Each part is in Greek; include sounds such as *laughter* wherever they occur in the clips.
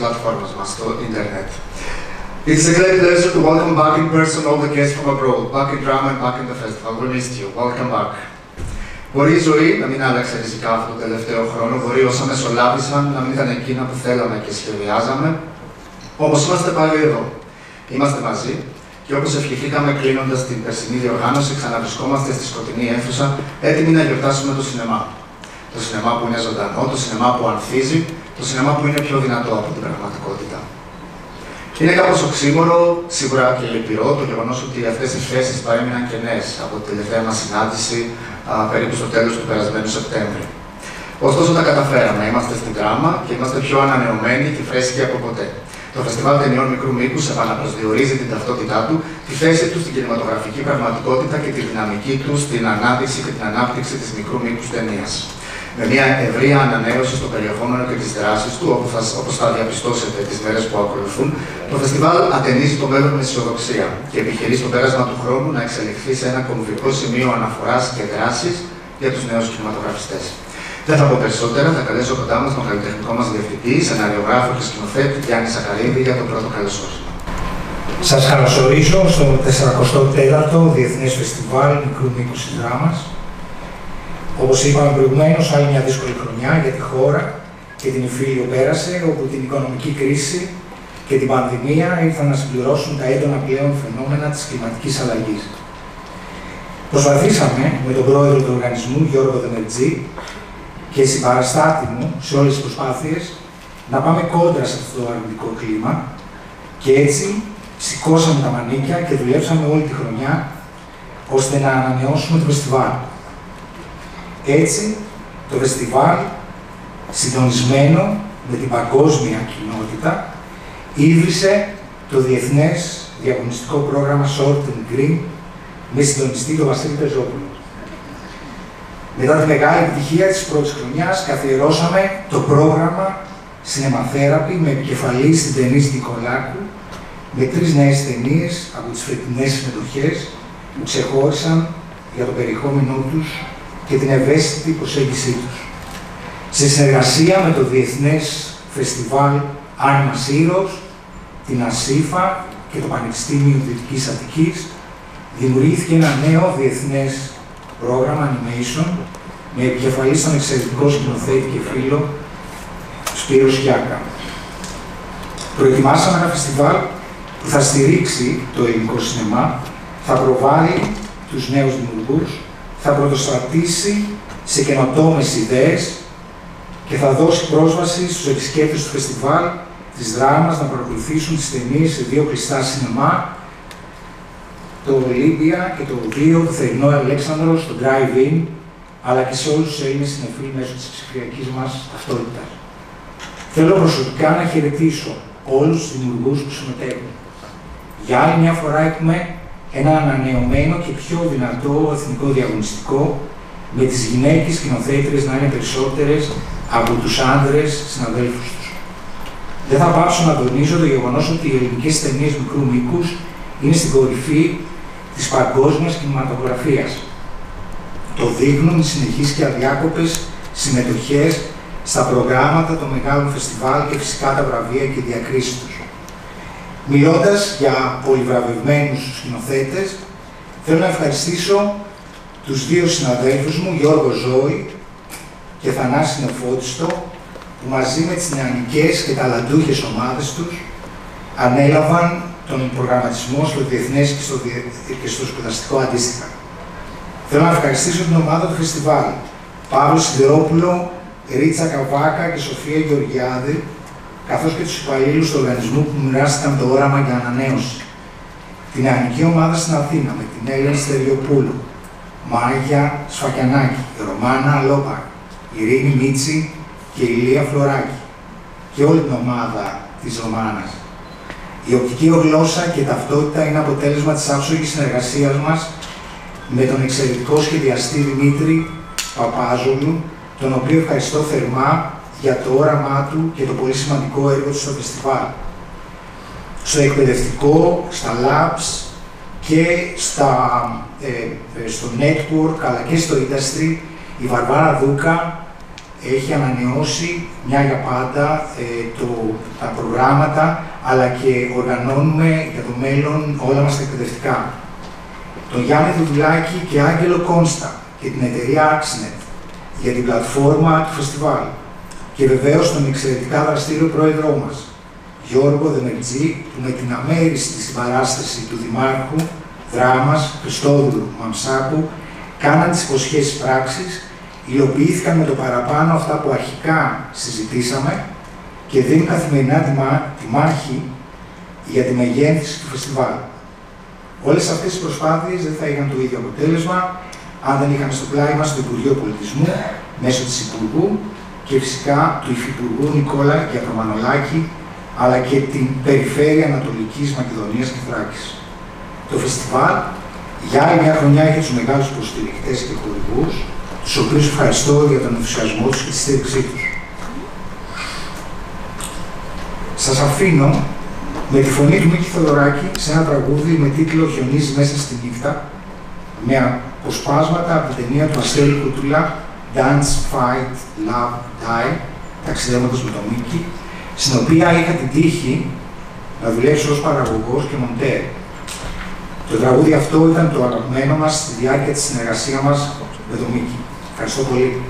μέσω της πλατφόρμας μας στο ίντερνετ. It's a great pleasure to welcome back in person all the guests from abroad, back in drama and back in the festival. We missed you. Welcome back. Μπορεί η ζωή να μην άλλαξε ριζικά αυτό το τελευταίο χρόνο, μπορεί όσα μεσολάβησαν να μην ήταν εκείνα που θέλαμε και σχεδιάζαμε. Όμω είμαστε πάλι εδώ. Είμαστε μαζί και όπως ευχηθήκαμε κλείνοντας την περσινή διοργάνωση, ξαναβρισκόμαστε στη σκοτεινή αίθουσα, έτοιμοι να γιορτάσουμε το σινεμά. Το σινεμά που είναι ζωντανό, το σινεμά που ανθίζει, το σινεμά που είναι πιο δυνατό από την πραγματικότητα. Είναι κάπως οξύμορο, σίγουρα και λυπηρό, το γεγονός ότι αυτές οι θέσεις παρέμειναν κενέ από την τελευταία μας συνάντηση α, περίπου στο τέλος του περασμένου Σεπτέμβρη. Ωστόσο, τα καταφέραμε. Είμαστε στην δράμα και είμαστε πιο ανανεωμένοι και φρέσκοι από ποτέ. Το Φεστιβάλ Ταινιών Μικρού Μήκους επαναπροσδιορίζει την ταυτότητά του, τη θέση του στην κινηματογραφική πραγματικότητα και τη δυναμική του στην ανάδειξη και την ανάπτυξη της μικρού μήκους ταινίας. Με μια ευρεία ανανέωση στο περιεχόμενο και τις δράσεις του, όπως θα διαπιστώσετε τις μέρες που ακολουθούν, το φεστιβάλ ατενίζει το μέλλον με αισιοδοξία και επιχειρεί στο πέρασμα του χρόνου να εξελιχθεί σε ένα κομβικό σημείο αναφοράς και δράσης για τους νέους κινηματογραφιστές. Δεν θα πω περισσότερα, θα καλέσω κοντά μας τον καλλιτεχνικό μας διευθυντή, σεναριογράφο και σκηνοθέτη Γιάννη Σακαρίδη για το πρώτο καλωσόρισμα. Σας καλωσορίζω στο 44ο Διεθνές Φεστιβάλ Μικρού Μήκου τη Δράμα. Όπως είπαμε προηγουμένως, άλλη μια δύσκολη χρονιά για τη χώρα και την Ιφίλιο πέρασε, όπου την οικονομική κρίση και την πανδημία ήρθαν να συμπληρώσουν τα έντονα πλέον φαινόμενα της κλιματικής αλλαγής. Προσπαθήσαμε με τον πρόεδρο του οργανισμού, Γιώργο Δεμετζή, και συμπαραστάτη μου σε όλες τις προσπάθειες να πάμε κόντρα σε αυτό το αρνητικό κλίμα και έτσι σηκώσαμε τα μανίκια και δουλέψαμε όλη τη χρονιά ώστε να ανανεώσουμε το φεστιβάλ. Έτσι, το φεστιβάλ, συντονισμένο με την παγκόσμια κοινότητα, ίδρυσε το Διεθνές Διαγωνιστικό Πρόγραμμα Short and Green με συντονιστή τον Βασίλη Πεζόπουλο. Μετά τη μεγάλη επιτυχία της πρώτης χρονιάς, καθιερώσαμε το πρόγραμμα Cinema με επικεφαλή στην ταινή Νικολάκου, με τρεις νέες ταινίες από τις φετινές συμμετοχές που ξεχώρισαν για το περιεχόμενό τους και την ευαίσθητη προσέγγιση τους. Σε συνεργασία με το Διεθνές Φεστιβάλ Άνιμα Heroes, την ΑΣΥΦΑ και το Πανεπιστήμιο Δυτικής Αττικής, δημιουργήθηκε ένα νέο διεθνές πρόγραμμα animation με επικεφαλής στον εξαιρετικό σκηνοθέτη και φίλο Σπύρο Γιάκα. Προετοιμάσαμε ένα φεστιβάλ που θα στηρίξει το ελληνικό σινεμά, θα προβάλλει τους νέους δημιουργούς, θα πρωτοστρατήσει σε καινοτόμες ιδέες και θα δώσει πρόσβαση στους επισκέπτες του φεστιβάλ της δράμας να παρακολουθήσουν τις ταινίες σε δύο κλειστά σινεμά το Ολύμπια και το βίο του Θερινό Αλέξανδρο στο Drive-In, αλλά και σε όλους τους Έλληνες συνεφίλ μέσω της ψηφιακής μας ταυτότητας. Θέλω προσωπικά να χαιρετήσω όλους τους δημιουργούς που συμμετέχουν. Για άλλη μια φορά έχουμε ένα ανανεωμένο και πιο δυνατό εθνικό διαγωνιστικό με τις γυναίκες σκηνοθέτηρες να είναι περισσότερες από τους άντρες συναδέλφους τους. Δεν θα πάψω να τονίζω το γεγονός ότι οι ελληνικές ταινίες μικρού μήκους είναι στην κορυφή της παγκόσμιας κινηματογραφίας. Το δείχνουν οι συνεχείς και αδιάκοπες συμμετοχές στα προγράμματα των μεγάλων φεστιβάλ και φυσικά τα βραβεία και διακρίσεις τους. Μιλώντας για πολυβραβευμένους σκηνοθέτες, θέλω να ευχαριστήσω τους δύο συναδέλφους μου, Γιώργο Ζώη και Θανάση Νεφώτιστο, που μαζί με τις νεανικές και ταλαντούχες ομάδες τους ανέλαβαν τον προγραμματισμό στο διεθνές και στο, και στο σπουδαστικό αντίστοιχα. Θέλω να ευχαριστήσω την ομάδα του φεστιβάλ, Παύλο Σιδερόπουλο, Ρίτσα Καβάκα και Σοφία Γεωργιάδη, καθώς και τους υπαλλήλους του οργανισμού που μοιράστηκαν το όραμα για ανανέωση. Την νεανική ομάδα στην Αθήνα με την Έλληνα Στεριοπούλου, Μάγια Σφακιανάκη, Ρωμάνα Λόπα, Ειρήνη Μίτσι και Ηλία Φλωράκη και όλη την ομάδα της Ρωμάνας η οπτική γλώσσα και ταυτότητα είναι αποτέλεσμα της άψογης συνεργασίας μας με τον εξαιρετικό σχεδιαστή Δημήτρη Παπάζολου, τον οποίο ευχαριστώ θερμά για το όραμά του και το πολύ σημαντικό έργο του στο φεστιβάλ. Στο εκπαιδευτικό, στα labs και στα, ε, στο network αλλά και στο industry, η Βαρβάρα Δούκα έχει ανανεώσει μια για πάντα ε, το, τα προγράμματα, αλλά και οργανώνουμε για το μέλλον όλα μας τα εκπαιδευτικά. Τον Γιάννη Δουδουλάκη και Άγγελο Κόνστα και την εταιρεία Axnet για την πλατφόρμα του φεστιβάλ και βεβαίως τον εξαιρετικά δραστήριο πρόεδρό μας, Γιώργο Δεμερτζή, που με την αμέριστη συμπαράσταση του Δημάρχου Δράμας Χριστόδουλου Μαμσάκου κάναν τις υποσχέσεις πράξεις, υλοποιήθηκαν με το παραπάνω αυτά που αρχικά συζητήσαμε και δίνουν καθημερινά τη, μάχη για τη μεγέθυνση του φεστιβάλ. Όλες αυτές οι προσπάθειες δεν θα είχαν το ίδιο αποτέλεσμα αν δεν είχαμε στο πλάι μας το Υπουργείο Πολιτισμού μέσω της Υπουργού και φυσικά του Υφυπουργού Νικόλα Γιαπρομανολάκη αλλά και την Περιφέρεια Ανατολικής Μακεδονίας και Θράκης. Το φεστιβάλ για άλλη μια χρονιά έχει τους μεγάλους υποστηρικτές και χορηγούς, τους οποίους ευχαριστώ για τον ενθουσιασμό τους και τη στήριξή τους. Σας αφήνω με τη φωνή του Μίκη Θοδωράκη σε ένα τραγούδι με τίτλο «Χιονίζει μέσα στη νύχτα» με αποσπάσματα από την ταινία του Αστέλη Κουτούλα Dance, Fight, Love, Die ταξιδεύοντας με τον Μίκη στην οποία είχα την τύχη να δουλέψω ως παραγωγός και μοντέρ. Το τραγούδι αυτό ήταν το αγαπημένο μας στη διάρκεια της συνεργασίας μας με τον Μίκη. Ευχαριστώ πολύ.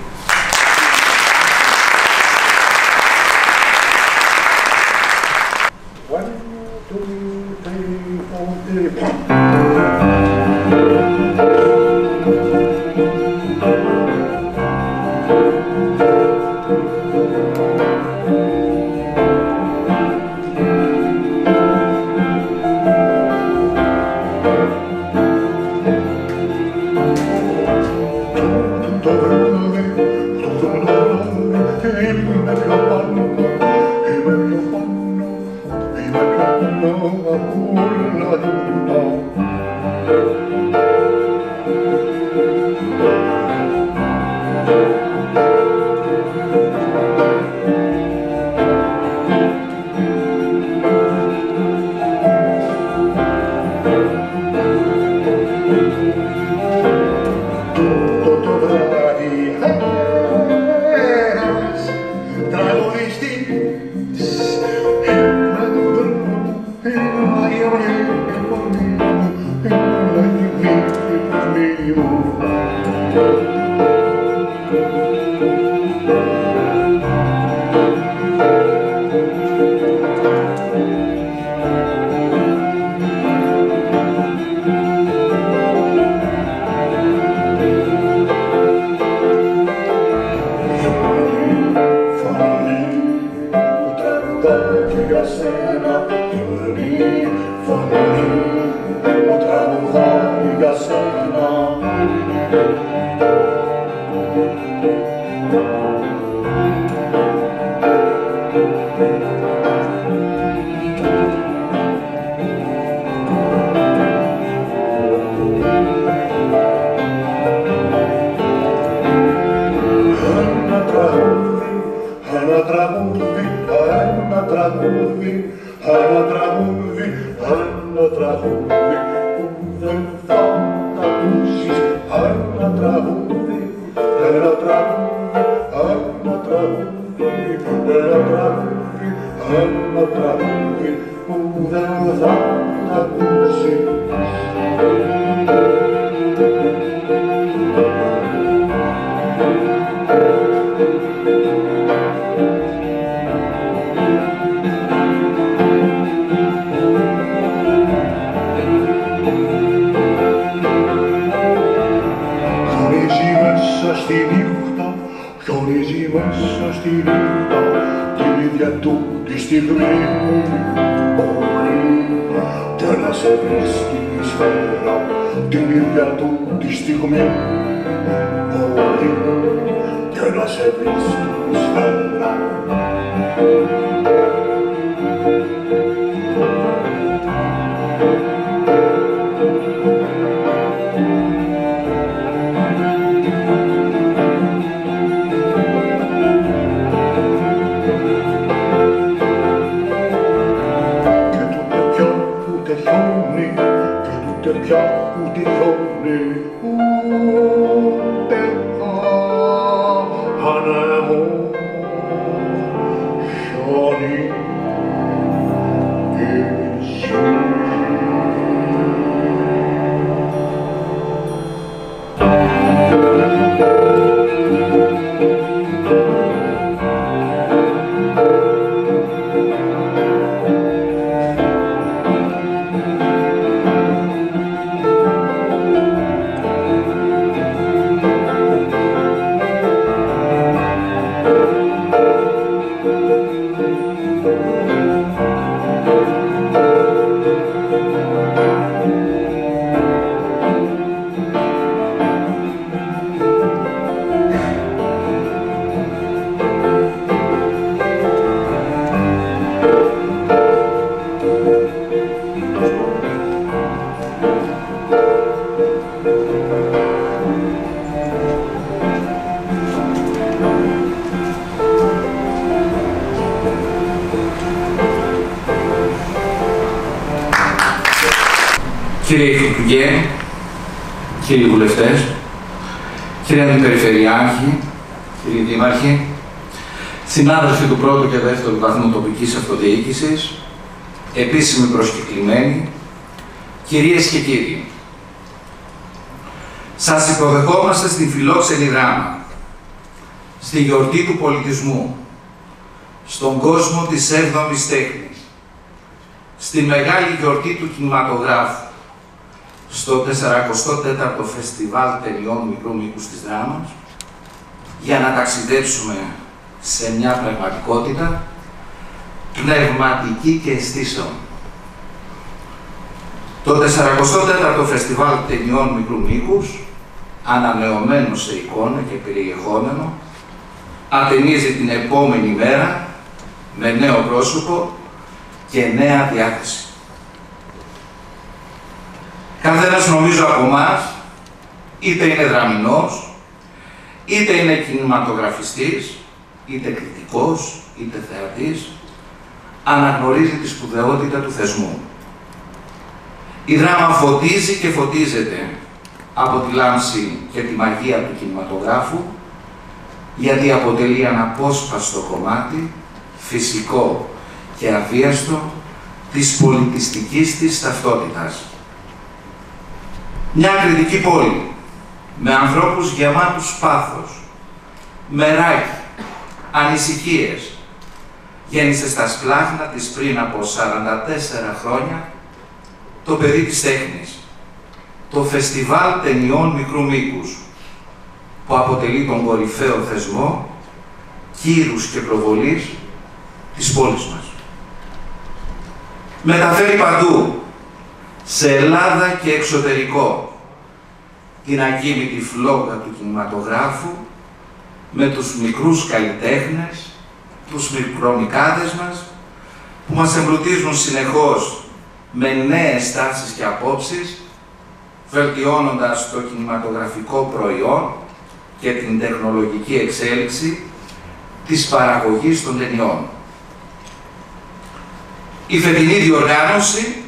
Είστε βίαια του, την γομίτι, μου λέτε, δεν είστε βίαια του, είστε γομίτι, μου συνάδελφοι του πρώτου και δεύτερου βαθμού τοπικής αυτοδιοίκησης, επίσημοι προσκεκλημένοι, κυρίες και κύριοι. Σας υποδεχόμαστε στην φιλόξενη δράμα, στη γιορτή του πολιτισμού, στον κόσμο της έβδομης τέχνης, στη μεγάλη γιορτή του κινηματογράφου, στο 44ο Φεστιβάλ Τελειών Μικρού Μήκους της Δράμας, για να ταξιδέψουμε σε μια πραγματικότητα πνευματική και αισθήσεων. Το 44ο Φεστιβάλ Ταινιών Μικρού Μήκους, ανανεωμένο σε εικόνα και περιεχόμενο, ατενίζει την επόμενη μέρα με νέο πρόσωπο και νέα διάθεση. Καθένας νομίζω από εμάς είτε είναι δραμινός, είτε είναι κινηματογραφιστής, είτε κριτικός, είτε θεατής, αναγνωρίζει τη σπουδαιότητα του θεσμού. Η δράμα φωτίζει και φωτίζεται από τη λάμψη και τη μαγεία του κινηματογράφου, γιατί αποτελεί αναπόσπαστο κομμάτι, φυσικό και αβίαστο, της πολιτιστικής της ταυτότητας. Μια κριτική πόλη, με ανθρώπους γεμάτους πάθος, μεράκι, ανησυχίες, γέννησε στα σπλάχνα της πριν από 44 χρόνια το παιδί της τέχνης, το Φεστιβάλ Ταινιών Μικρού Μήκους, που αποτελεί τον κορυφαίο θεσμό κύρους και προβολής της πόλης μας. Μεταφέρει παντού, σε Ελλάδα και εξωτερικό, την ακίνητη φλόγα του κινηματογράφου με τους μικρούς καλλιτέχνες, τους μικρομικάδες μας, που μας εμπλουτίζουν συνεχώς με νέες τάσεις και απόψεις, βελτιώνοντας το κινηματογραφικό προϊόν και την τεχνολογική εξέλιξη της παραγωγής των ταινιών. Η φετινή διοργάνωση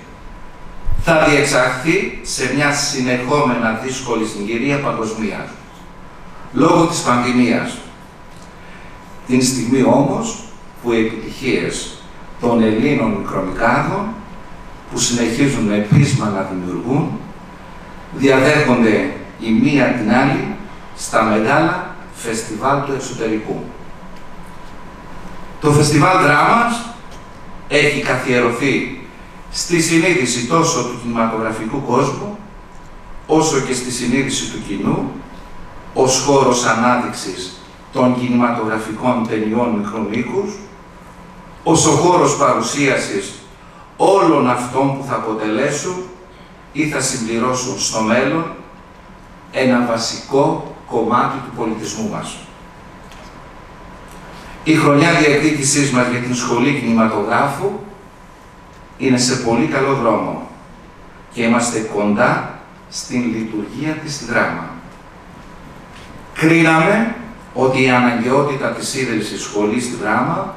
θα διεξαχθεί σε μια συνεχόμενα δύσκολη συγκυρία παγκοσμία, λόγω της πανδημίας. Την στιγμή όμως που οι επιτυχίες των Ελλήνων μικρομικάδων που συνεχίζουν επίσημα να δημιουργούν διαδέχονται η μία την άλλη στα μεγάλα φεστιβάλ του εξωτερικού. Το φεστιβάλ δράμας έχει καθιερωθεί στη συνείδηση τόσο του κινηματογραφικού κόσμου, όσο και στη συνείδηση του κοινού, ως χώρος ανάδειξης των κινηματογραφικών ταινιών μικρού μήκους, ως ο χώρος παρουσίασης όλων αυτών που θα αποτελέσουν ή θα συμπληρώσουν στο μέλλον ένα βασικό κομμάτι του πολιτισμού μας. Η χρονιά διεκδίκησής μας για την Σχολή Κινηματογράφου είναι σε πολύ καλό δρόμο και είμαστε κοντά στην λειτουργία της δράμα. Κρίναμε ότι η αναγκαιότητα της ίδρυσης σχολής στη δράμα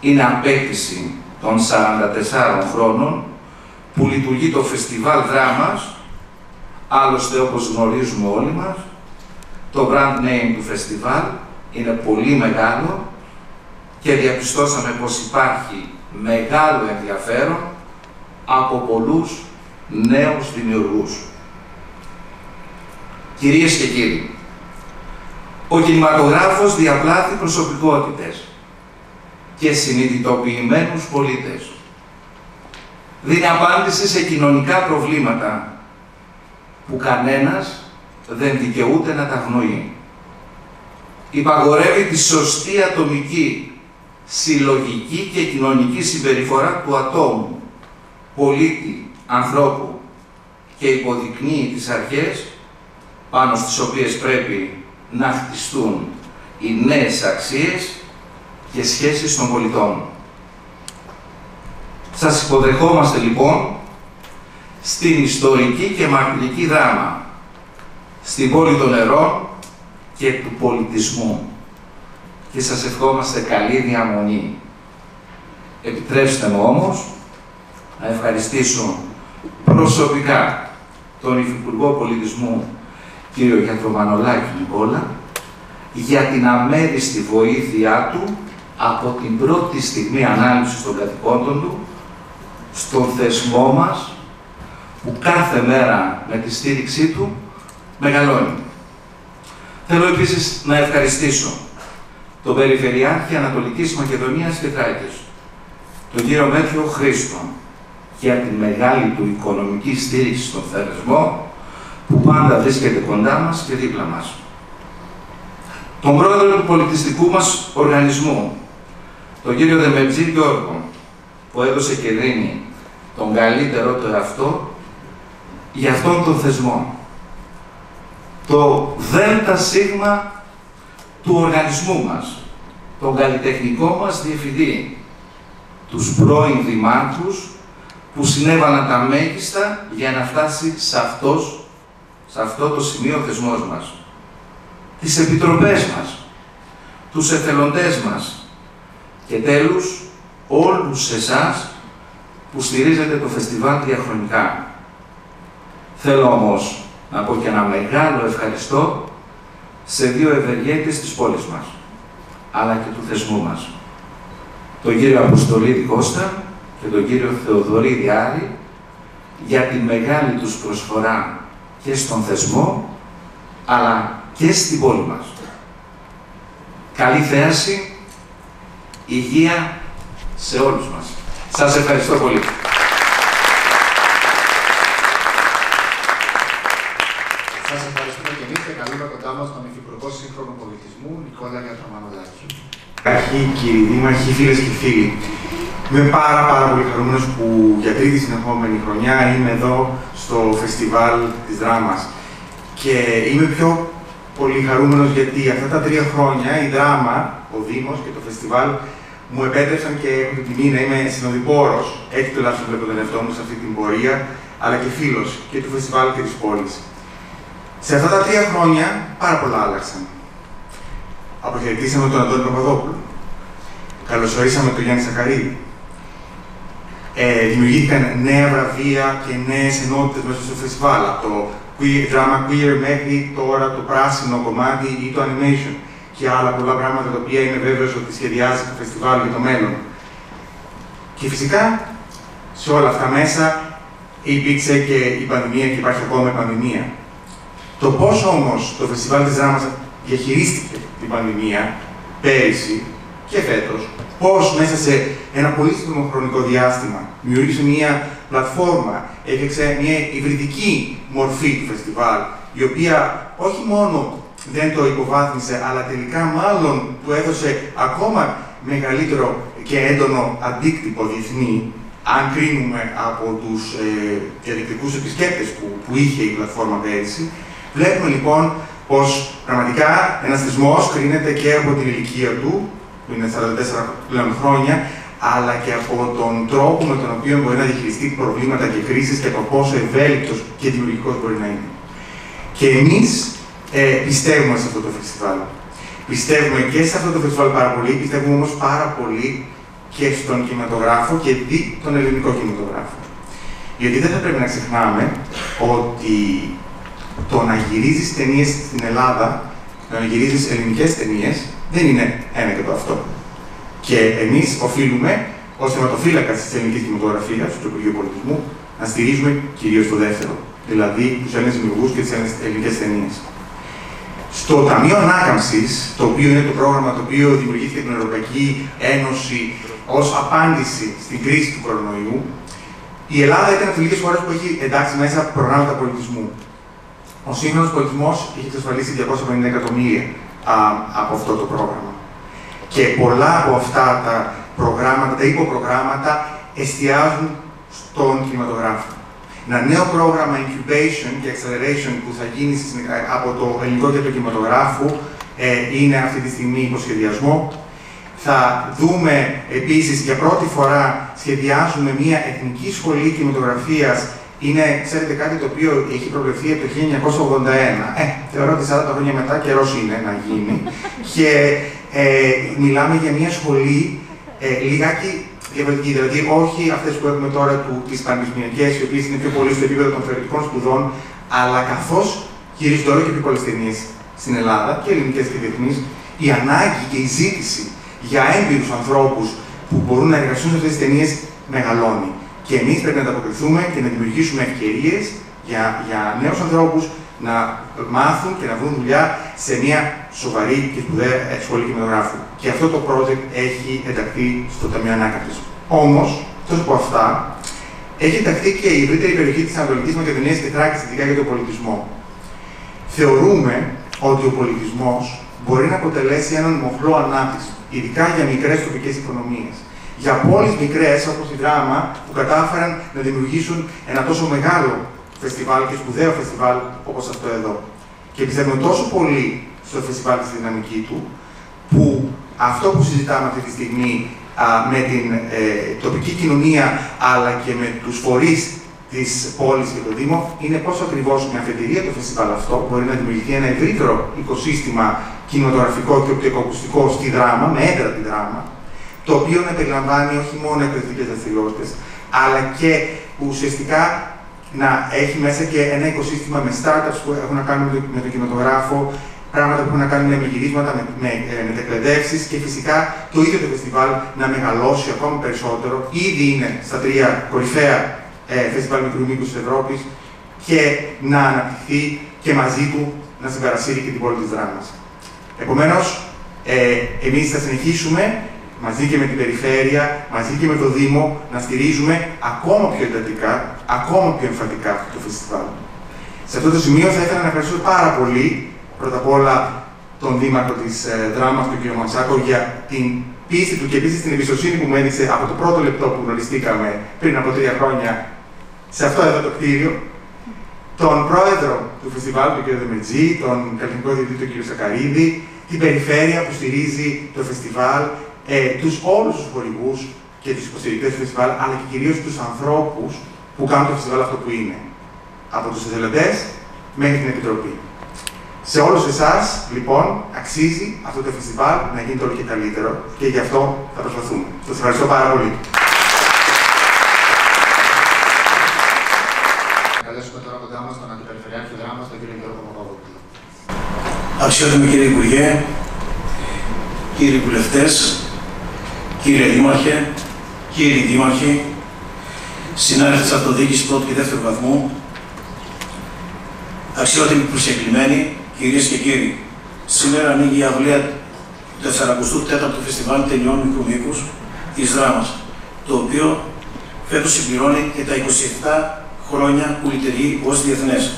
είναι απέκτηση των 44 χρόνων που λειτουργεί το φεστιβάλ δράμας, άλλωστε όπως γνωρίζουμε όλοι μας, το brand name του φεστιβάλ είναι πολύ μεγάλο και διαπιστώσαμε πως υπάρχει μεγάλο ενδιαφέρον από πολλούς νέους δημιουργούς. Κυρίες και κύριοι, ο κινηματογράφος διαπλάθει προσωπικότητες και συνειδητοποιημένους πολίτες. Δίνει απάντηση σε κοινωνικά προβλήματα που κανένας δεν δικαιούται να τα γνωρεί. Υπαγορεύει τη σωστή ατομική συλλογική και κοινωνική συμπεριφορά του ατόμου, πολίτη, ανθρώπου και υποδεικνύει τις αρχές πάνω στις οποίες πρέπει να χτιστούν οι νέες αξίες και σχέσεις των πολιτών. Σας υποδεχόμαστε λοιπόν στην ιστορική και μακρική δράμα, στην πόλη των νερών και του πολιτισμού και σας ευχόμαστε καλή διαμονή. Επιτρέψτε μου όμως να ευχαριστήσω προσωπικά τον Υφυπουργό Πολιτισμού κύριο Γιατρομανολάκη Νικόλα για την αμέριστη βοήθειά του από την πρώτη στιγμή ανάλυσης των κατοικόντων του στον θεσμό μας που κάθε μέρα με τη στήριξή του μεγαλώνει. Θέλω επίσης να ευχαριστήσω τον Περιφερειάρχη Ανατολικής Μακεδονίας και Θράκης, τον κύριο Μέτριο Χρήστο, για τη μεγάλη του οικονομική στήριξη στον θεσμό, που πάντα βρίσκεται κοντά μας και δίπλα μας. Τον πρόεδρο του πολιτιστικού μας οργανισμού, τον κύριο Δεμετζή Γιώργο, που έδωσε και δίνει τον καλύτερο του εαυτό για αυτόν τον θεσμό. Το ΔΣ του οργανισμού μας, τον καλλιτεχνικό μας διευθυντή, τους πρώην δημάρχους που συνέβαλαν τα μέγιστα για να φτάσει σε, αυτός, σε αυτό το σημείο ο θεσμός μας. Τις επιτροπές μας, τους εθελοντές μας και τέλους όλους εσάς που στηρίζετε το φεστιβάλ διαχρονικά. Θέλω όμως να πω και ένα μεγάλο ευχαριστώ σε δύο ευεργέτες της πόλης μας, αλλά και του θεσμού μας. Τον κύριο Αποστολίδη Κώστα και τον κύριο Θεοδωρίδη Άρη για τη μεγάλη τους προσφορά και στον θεσμό, αλλά και στην πόλη μας. Καλή θέαση, υγεία σε όλους μας. Σας ευχαριστώ πολύ. Σας ευχαριστούμε και εμείς και καλούμε κοντά μας τον Υφυπουργό Σύγχρονου Πολιτισμού, Νικόλα Γιατρομανολάκη. Αρχή, κύριοι δήμαρχοι, φίλες και φίλοι. Είμαι πάρα πάρα πολύ χαρούμενος που για τρίτη συνεχόμενη χρονιά είμαι εδώ στο φεστιβάλ της δράμας. Και είμαι πιο πολύ χαρούμενος γιατί αυτά τα τρία χρόνια η δράμα, ο Δήμος και το φεστιβάλ μου επέτρεψαν και έχω την τιμή να είμαι συνοδοιπόρος, έτσι τουλάχιστον βλέπω τον εαυτό μου σε αυτή την πορεία, αλλά και φίλος και του φεστιβάλ και της πόλης. Σε αυτά τα τρία χρόνια πάρα πολλά άλλαξαν. Αποχαιρετήσαμε τον Αντώνη Παπαδόπουλο. Καλωσορίσαμε τον Γιάννη Σακαρίδη. Ε, δημιουργήθηκαν νέα βραβεία και νέες ενότητες μέσα στο φεστιβάλ. Από το queer, drama queer μέχρι τώρα το πράσινο κομμάτι ή το animation και άλλα πολλά πράγματα τα οποία είμαι βέβαιος ότι σχεδιάζει το φεστιβάλ για το μέλλον. Και φυσικά σε όλα αυτά μέσα υπήρξε και η πανδημία και υπάρχει ακόμα η πανδημία. Το πώς όμως το φεστιβάλ της Δράμας διαχειρίστηκε την πανδημία πέρυσι και φέτος, πώς μέσα σε ένα πολύ σύντομο χρονικό διάστημα δημιούργησε μια πλατφόρμα, έφτιαξε μια υβριδική μορφή του φεστιβάλ, η οποία όχι μόνο δεν το υποβάθμισε, αλλά τελικά μάλλον του έδωσε ακόμα μεγαλύτερο και έντονο αντίκτυπο διεθνή, αν κρίνουμε από τους ε, διαδικτυακούς επισκέπτες που, που είχε η πλατφόρμα πέρυσι, βλέπουμε λοιπόν πως πραγματικά ένας θεσμός κρίνεται και από την ηλικία του, που είναι 44 πλέον χρόνια, αλλά και από τον τρόπο με τον οποίο μπορεί να διαχειριστεί προβλήματα και κρίσεις και από πόσο ευέλικτος και δημιουργικός μπορεί να είναι. Και εμείς ε, πιστεύουμε σε αυτό το φεστιβάλ. Πιστεύουμε και σε αυτό το φεστιβάλ πάρα πολύ, πιστεύουμε όμως πάρα πολύ και στον κινηματογράφο και δι τον ελληνικό κινηματογράφο. Γιατί δεν θα πρέπει να ξεχνάμε ότι το να γυρίζεις ταινίες στην Ελλάδα, το να γυρίζεις ελληνικές ταινίες, δεν είναι ένα και το αυτό. Και εμείς οφείλουμε, ως θεματοφύλακας της ελληνικής κινηματογραφίας, του Υπουργείου Πολιτισμού, να στηρίζουμε κυρίως το δεύτερο. Δηλαδή τους Έλληνες δημιουργούς και τις ελληνικές ταινίες. Στο Ταμείο Ανάκαμψης, το οποίο είναι το πρόγραμμα το οποίο δημιουργήθηκε την Ευρωπαϊκή Ένωση ως απάντηση στην κρίση του κορονοϊού, η Ελλάδα ήταν από τις λίγες χώρες που έχει εντάξει μέσα προγράμματα πολιτισμού. Ο σύγχρονος πολιτισμός έχει εξασφαλίσει 250 εκατομμύρια από αυτό το πρόγραμμα. Και πολλά από αυτά τα προγράμματα, τα υποπρογράμματα, εστιάζουν στον κινηματογράφο. Ένα νέο πρόγραμμα incubation και acceleration που θα γίνει από το ελληνικό και το κινηματογράφο ε, είναι αυτή τη στιγμή υποσχεδιασμό. Θα δούμε επίσης για πρώτη φορά σχεδιάζουμε μια εθνική σχολή κινηματογραφίας είναι, ξέρετε, κάτι το οποίο έχει προβλεφθεί από το 1981. Ε, θεωρώ ότι 40 χρόνια μετά καιρός είναι να γίνει. *laughs* και ε, μιλάμε για μια σχολή ε, λιγάκι διαφορετική. Δηλαδή, όχι αυτές που έχουμε τώρα, τις πανεπιστημιακές, οι οποίες είναι πιο πολύ στο επίπεδο των θεωρητικών σπουδών, αλλά καθώς γυρίζονται όλο και πιο πολλές ταινίες στην Ελλάδα και ελληνικές και διεθνείς, η ανάγκη και η ζήτηση για έμπειρους ανθρώπους που μπορούν να εργαστούν σε αυτές τις ταινίες μεγαλώνει. Και εμείς πρέπει να ανταποκριθούμε και να δημιουργήσουμε ευκαιρίες για, για νέους ανθρώπους να μάθουν και να βρουν δουλειά σε μια σοβαρή και σπουδαία σχολή κινηματογράφου. Και αυτό το project έχει ενταχθεί στο Ταμείο Ανάκαμψης. Όμως, εκτό από αυτά, έχει ενταχθεί και η ευρύτερη περιοχή της Ανατολικής Μακεδονίας και Θράκη, ειδικά για τον πολιτισμό. Θεωρούμε ότι ο πολιτισμός μπορεί να αποτελέσει έναν μοχλό ανάπτυξης, ειδικά για μικρές τοπικές οικονομίες. Για πόλεις μικρές όπως η Δράμα που κατάφεραν να δημιουργήσουν ένα τόσο μεγάλο φεστιβάλ και σπουδαίο φεστιβάλ όπως αυτό εδώ. Και πιστεύουμε τόσο πολύ στο φεστιβάλ της δυναμική του, που αυτό που συζητάμε αυτή τη στιγμή α, με την ε, τοπική κοινωνία αλλά και με τους φορείς της πόλης και το Δήμο είναι πόσο ακριβώς με αφετηρία το φεστιβάλ αυτό μπορεί να δημιουργηθεί ένα ευρύτερο οικοσύστημα κινηματογραφικό και οπτικοακουστικό στη δράμα, με έντρα τη δράμα, το οποίο να περιλαμβάνει όχι μόνο εκπαιδευτικές δραστηριότητες, αλλά και ουσιαστικά να έχει μέσα και ένα οικοσύστημα με startups που έχουν να κάνουν με τον κινηματογράφο, πράγματα που έχουν να κάνουν με γυρίσματα, με, με, ε, μετεκπαιδεύσει και φυσικά το ίδιο το φεστιβάλ να μεγαλώσει ακόμα περισσότερο. Ήδη είναι στα τρία κορυφαία ε, φεστιβάλ μικρού μήκου της Ευρώπης και να αναπτυχθεί και μαζί του να συμπαρασύρει και την πόλη της δράμας. Επομένως, ε, εμείς θα συνεχίσουμε μαζί και με την περιφέρεια, μαζί και με το Δήμο, να στηρίζουμε ακόμα πιο εντατικά, ακόμα πιο εμφαντικά το φεστιβάλ. Σε αυτό το σημείο θα ήθελα να ευχαριστήσω πάρα πολύ, πρώτα απ' όλα τον Δήμαρχο της ε, Δράμας, τον κ. Ματσάκο, για την πίστη του και επίσης την εμπιστοσύνη που μου έδειξε από το πρώτο λεπτό που γνωριστήκαμε πριν από τρία χρόνια σε αυτό εδώ το κτίριο, τον πρόεδρο του φεστιβάλ, τον κ. Δεμετζή, τον καλλιτεχνικό διευθυντή, τον κ. Σακαρίδη, την περιφέρεια που στηρίζει το φεστιβάλ, ε, τους όλους τους χορηγούς και τους υποστηρικτές του φεστιβάλ, αλλά και κυρίως τους ανθρώπους που κάνουν το φεστιβάλ αυτό που είναι. Από τους εθελοντές μέχρι την Επιτροπή. Σε όλους εσάς, λοιπόν, αξίζει αυτό το φεστιβάλ να γίνει όλο και καλύτερο και γι' αυτό θα προσπαθούμε. Σας ευχαριστώ πάρα πολύ. καλέσουμε τώρα κοντά μας τον Αντιπεριφερειάρχη Δράμας, τον κύριο Γιώργο Παπαδόπουλο. Αξιότιμοι κύριε Υπουργέ, κύριοι βουλευτές, κύριε Δήμαρχε, κύριοι Δήμαρχοι, συνάδελφοι της Αυτοδιοίκησης πρώτου και δεύτερου βαθμού, αξιότιμοι προσκεκλημένοι, κυρίες και κύριοι, σήμερα ανοίγει η αυλία του 44ου Φεστιβάλ Τελειών Μικρού Μήκους της Δράμας, το οποίο φέτος συμπληρώνει και τα 27 χρόνια που λειτουργεί ως διεθνές.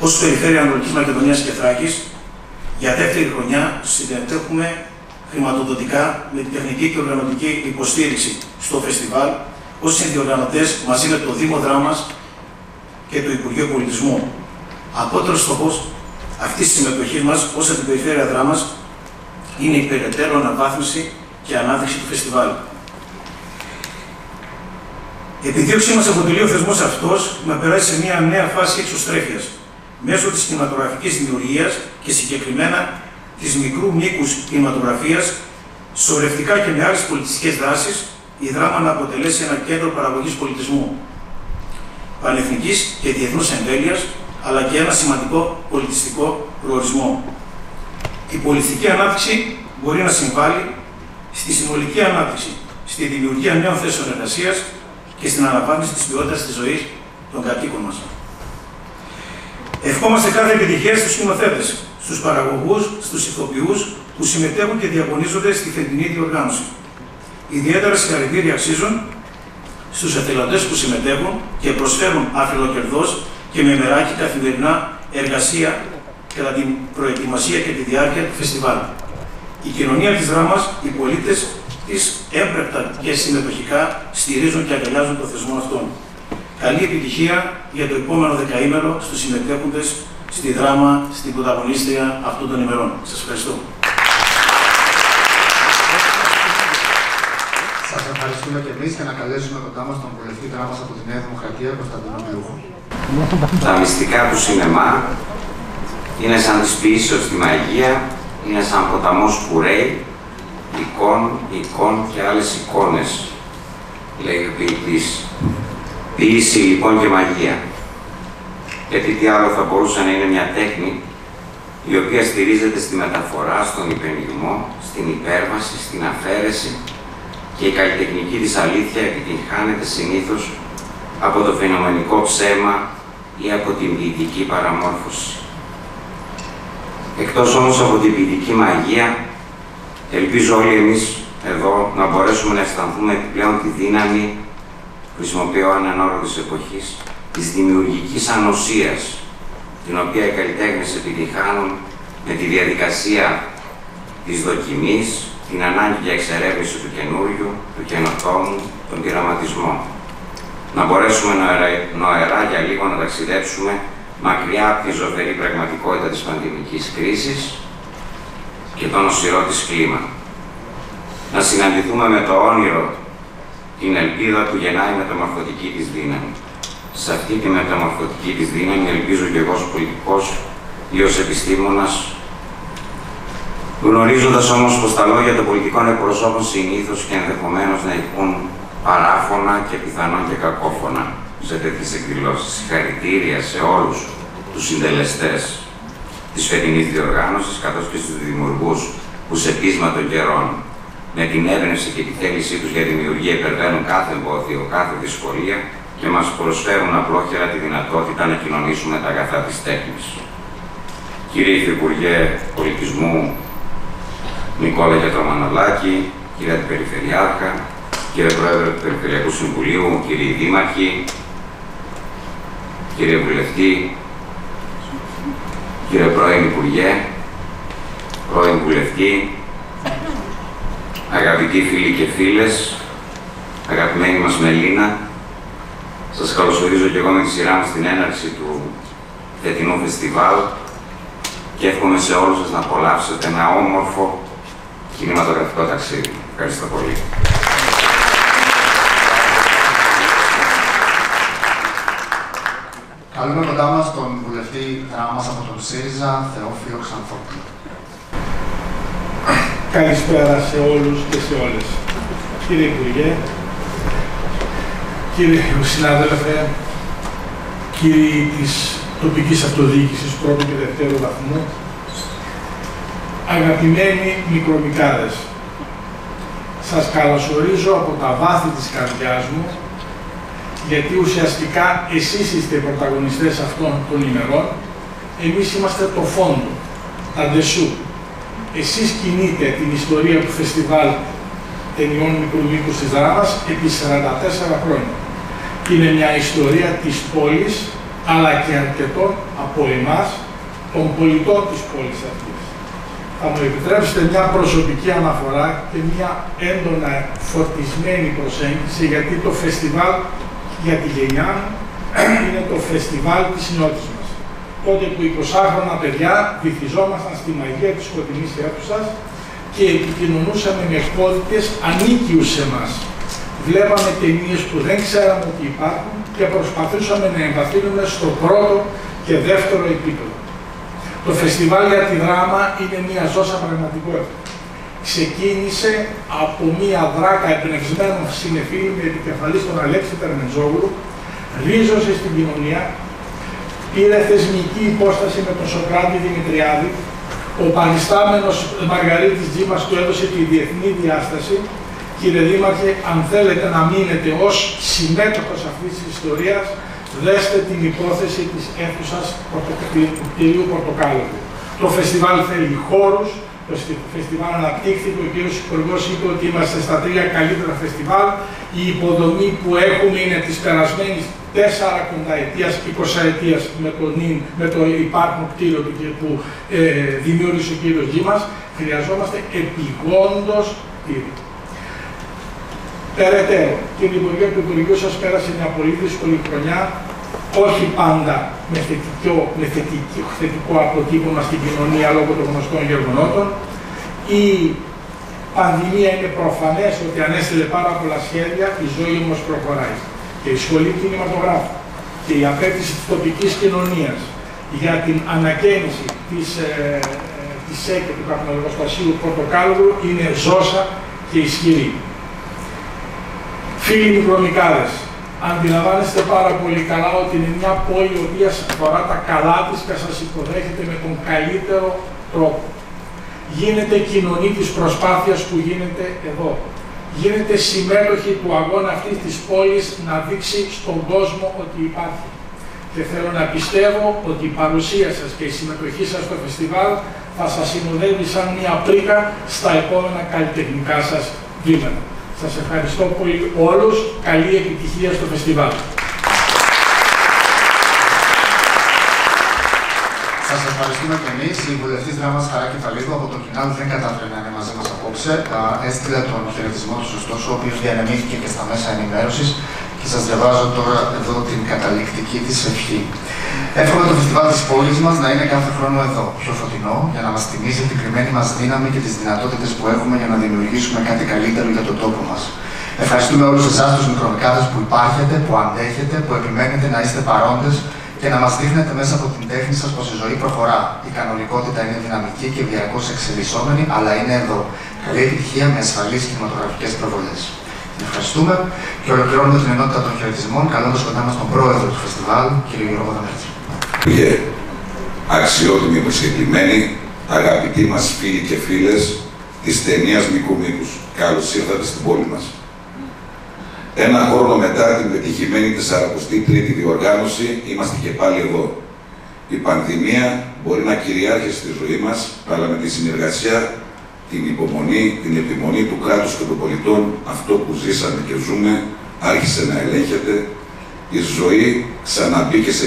Ως Περιφέρεια Ανατολικής Μακεδονίας και Θράκης, για δεύτερη χρονιά συμμετέχουμε χρηματοδοτικά με την τεχνική και οργανωτική υποστήριξη στο φεστιβάλ ως συνδιοργανωτές μαζί με το Δήμο Δράμας και το Υπουργείο Πολιτισμού. Απότερος στόχος αυτής της συμμετοχής μας ως Αντιπεριφέρεια Δράμας είναι η περαιτέρω αναβάθμιση και ανάδειξη του φεστιβάλ. Η επιδίωξή μας αποτελεί ο θεσμός αυτός να περάσει σε μια νέα φάση εξωστρέφειας μέσω της κινηματογραφικής δημιουργίας και συγκεκριμένα της μικρού μήκους κινηματογραφίας, σωρευτικά και με άλλες πολιτιστικές δράσεις, η δράμα να αποτελέσει ένα κέντρο παραγωγής πολιτισμού, πανεθνικής και διεθνούς εμβέλειας, αλλά και ένα σημαντικό πολιτιστικό προορισμό. Η πολιτιστική ανάπτυξη μπορεί να συμβάλλει στη συνολική ανάπτυξη, στη δημιουργία νέων θέσεων εργασίας και στην αναβάθμιση της ποιότητας της ζωής των κατοίκων μας. Ευχόμαστε κάθε επιτυχία στους σκηνοθέτες, στους παραγωγούς, στους ηθοποιούς που συμμετέχουν και διαγωνίζονται στη φετινή διοργάνωση. Ιδιαίτερα συγχαρητήρια αξίζουν στους εθελοντές που συμμετέχουν και προσφέρουν αφιλοκερδός και με μεράκι καθημερινά εργασία κατά την προετοιμασία και τη διάρκεια του φεστιβάλ. Η κοινωνία της δράμας, οι πολίτες της έμπρεπτα και συμμετοχικά στηρίζουν και αγκαλιάζουν το θεσμό αυτόν. Καλή επιτυχία για το επόμενο δεκαήμερο στους συμμετέχοντες στη δράμα, στην πρωταγωνίστρια αυτών των ημερών. Σας ευχαριστώ. Σας ευχαριστούμε και εμείς και να καλέσουμε κοντά μας τον βουλευτή δράμας από τη Νέα Δημοκρατία, Κωνσταντίνο Πλούχο. Τα μυστικά του σινεμά είναι σαν της ποιήσεως στη μαγεία, είναι σαν ποταμός που ρέει, εικόν, εικόν και άλλες εικόνες λέει ο ποιητής. Ποιήση λοιπόν και μαγεία. Γιατί τι άλλο θα μπορούσε να είναι μια τέχνη η οποία στηρίζεται στη μεταφορά, στον υπενιγμό, στην υπέρβαση, στην αφαίρεση και η καλλιτεχνική της αλήθεια επιτυγχάνεται συνήθως από το φαινομενικό ψέμα ή από την ποιητική παραμόρφωση. Εκτός όμως από την ποιητική μαγεία, ελπίζω όλοι εμείς εδώ να μπορέσουμε να αισθανθούμε πλέον τη δύναμη, χρησιμοποιώ έναν όρο της εποχής, της δημιουργικής ανοσίας, την οποία οι καλλιτέχνες επιτυχάνουν με τη διαδικασία της δοκιμής, την ανάγκη για εξερεύνηση του καινούριου, του καινοτόμου, τον πειραματισμό. Να μπορέσουμε νοερά, νοερά για λίγο να ταξιδέψουμε μακριά από τη ζωφερή πραγματικότητα της πανδημικής κρίσης και το νοσηρό της κλίμα. Να συναντηθούμε με το όνειρο, την ελπίδα που γεννάει μεταμορφωτική της δύναμη. Σε αυτή τη μεταμορφωτική της δύναμη ελπίζω και εγώ ως πολιτικός ή ως επιστήμονας, γνωρίζοντας όμως πως τα λόγια των πολιτικών εκπροσώπων συνήθως και ενδεχομένως να έχουν παράφωνα και πιθανόν και κακόφωνα σε τέτοιες εκδηλώσεις. Συγχαρητήρια σε όλους τους συντελεστές της φετινής διοργάνωσης, καθώς και στους δημιουργούς που σε πείσμα των καιρών, με την έμπνευση και τη θέλησή τους για δημιουργία υπερβαίνουν κάθε εμπόδιο, κάθε δυσκολία και μας προσφέρουν απλόχερα τη δυνατότητα να κοινωνήσουμε τα αγαθά της τέχνης. Κύριε Υφυπουργέ Πολιτισμού Νικόλα Γιατρομανολάκη, κύριε Περιφερειάρχα, κύριε Πρόεδρε του Περιφερειακού Συμβουλίου, κύριοι Δήμαρχοι, κύριε Βουλευτή, κύριε Πρώην Υπουργέ, πρώην Βουλευτή, αγαπητοί φίλοι και φίλες, αγαπημένη μας Μελίνα, σας καλωσορίζω και εγώ με τη σειρά μου στην έναρξη του φετινού φεστιβάλ και εύχομαι σε όλους σας να απολαύσετε ένα όμορφο κινηματογραφικό ταξίδι. Ευχαριστώ πολύ. Καλούμε κοντά μας τον βουλευτή δράμας από τον ΣΥΡΙΖΑ, Θεόφιλο Ξανθόπουλο. Καλησπέρα σε όλους και σε όλες. Κύριε Υπουργέ, κύριε συνάδελφε, κύριοι της τοπικής αυτοδιοίκησης πρώτου και δευτέρου βαθμού, αγαπημένοι μικρομικάδες, σας καλωσορίζω από τα βάθη της καρδιάς μου, γιατί ουσιαστικά εσείς είστε οι πρωταγωνιστές αυτών των ημερών, εμείς είμαστε το φόντο, τα ντεσού. Εσείς κινείτε την ιστορία του φεστιβάλ ταινιών μικρού μήκους της δράμας επί 44 χρόνια. Είναι μια ιστορία της πόλης, αλλά και αρκετών από εμάς, των πολιτών της πόλης αυτής. Θα μου επιτρέψετε μια προσωπική αναφορά και μια έντονα φορτισμένη προσέγγιση, γιατί το φεστιβάλ για τη γενιά μου *clears throat* είναι το φεστιβάλ της νιώτης μας. Τότε που 20χρονα παιδιά βυθιζόμασταν στη μαγεία της σκοτεινής αίθουσας και επικοινωνούσαμε με κώδικες ανίκιους σε εμάς. Βλέπαμε ταινίες που δεν ξέραμε ότι υπάρχουν και προσπαθούσαμε να εμβαθύνουμε στο πρώτο και δεύτερο επίπεδο. Το φεστιβάλ για τη δράμα είναι μια ζώσα πραγματικότητα. Ξεκίνησε από μια δράκα εμπνευσμένων συνεφίλων με επικεφαλής στον Αλέξη Τερμεντζόγλου, ρίζωσε στην κοινωνία, πήρε θεσμική υπόσταση με τον Σοκράτη Δημητριάδη, ο παριστάμενος Μαργαρίτης Τζίμας του έδωσε τη διεθνή διάσταση. Κύριε Δήμαρχε, αν θέλετε να μείνετε ως συμμέτοχος αυτής της ιστορίας, δέστε την υπόθεση της αίθουσας του κτηρίου Πορτοκάλου. Το φεστιβάλ θέλει χώρους, το φεστιβάλ αναπτύχθηκε, ο κύριος Υπουργός είπε ότι είμαστε στα τρία καλύτερα φεστιβάλ. Η υποδομή που έχουμε είναι της περασμένης τέσσερα κονταετίας, 20 ετίας με το, με το υπάρχον κτίριο που ε, δημιούργησε ο κύριος Γήμας. Χρειαζόμαστε επιγόντως κτίριο. Περαιτέρω, κύριε Υπουργέ, του Υπουργείου σας πέρασε μια πολύ δύσκολη χρονιά, όχι πάντα με θετικό, με θετικό, θετικό αποτύπωμα στην κοινωνία λόγω των γνωστών γεγονότων. Η πανδημία είναι προφανές ότι ανέστηλε πάρα πολλά σχέδια, η ζωή όμως προχωράει. Και η σχολή κινηματογράφου και η απέτηση της τοπικής κοινωνίας για την ανακαίνιση της, ε, της ΕΚΕ του καπνοδοστασίου Πορτοκάλου είναι ζώσα και ισχυρή. Φίλοι μικρομικάδες, αντιλαμβάνεστε πάρα πολύ καλά ότι είναι μια πόλη η οποία αφορά τα καλά της και σας υποδέχεται με τον καλύτερο τρόπο. Γίνεται κοινωνή της προσπάθειας που γίνεται εδώ. Γίνεται συμμέτοχη του αγώνα αυτής της πόλης να δείξει στον κόσμο ότι υπάρχει. Και θέλω να πιστεύω ότι η παρουσία σας και η συμμετοχή σας στο φεστιβάλ θα σας συνοδεύει σαν μια πρίκα στα επόμενα καλλιτεχνικά σας βήματα. Σας ευχαριστώ πολύ όλους. Καλή επιτυχία στο φεστιβάλ. Σας ευχαριστούμε και εμείς. Η βουλευτής δράμα Χαρά Κεφαλίδου από το κοινάλ δεν κατάφερε να είναι μαζί μας απόψε. Έστειλε τον χαιρετισμό του, ωστόσο, ο οποίος διανεμήθηκε και στα μέσα ενημέρωσης και σας διαβάζω τώρα εδώ την καταληκτική της ευχή. Εύχομαι το φεστιβάλ της πόλης μας να είναι κάθε χρόνο εδώ, πιο φωτεινό, για να μας θυμίζει την κρυμμένη μας δύναμη και τις δυνατότητες που έχουμε για να δημιουργήσουμε κάτι καλύτερο για τον τόπο μας. Ευχαριστούμε όλους εσάς τους μικρομικάδες που υπάρχετε, που αντέχετε, που επιμένετε να είστε παρόντες και να μας δείχνετε μέσα από την τέχνη σας πως η ζωή προχωρά. Η κανονικότητα είναι δυναμική και διαρκώς εξελισσόμενη, αλλά είναι εδώ. Καλή επιτυχία με ασφαλείς κινηματογραφικές προβολές. Ευχαριστούμε και ολοκληρώνουμε την ενότητα των χαιρετισμών, καλώντας κοντά μας τον πρόεδρο του φεστιβάλ, κ. Γιώργο Δαμέτρη. Κύριε, αξιότιμοι προσκεκλημένοι, αγαπητοί μας φίλοι και φίλες της ταινίας Μικρού Μήκου, καλώς ήρθατε στην πόλη μας. Ένα χρόνο μετά την πετυχημένη 43η διοργάνωση, είμαστε και πάλι εδώ. Η πανδημία μπορεί να κυριάρχει στη ζωή μας, αλλά με τη συνεργασία, την υπομονή, την επιμονή του κράτους και των πολιτών, αυτό που ζήσαμε και ζούμε, άρχισε να ελέγχεται. Η ζωή ξαναμπήκε σε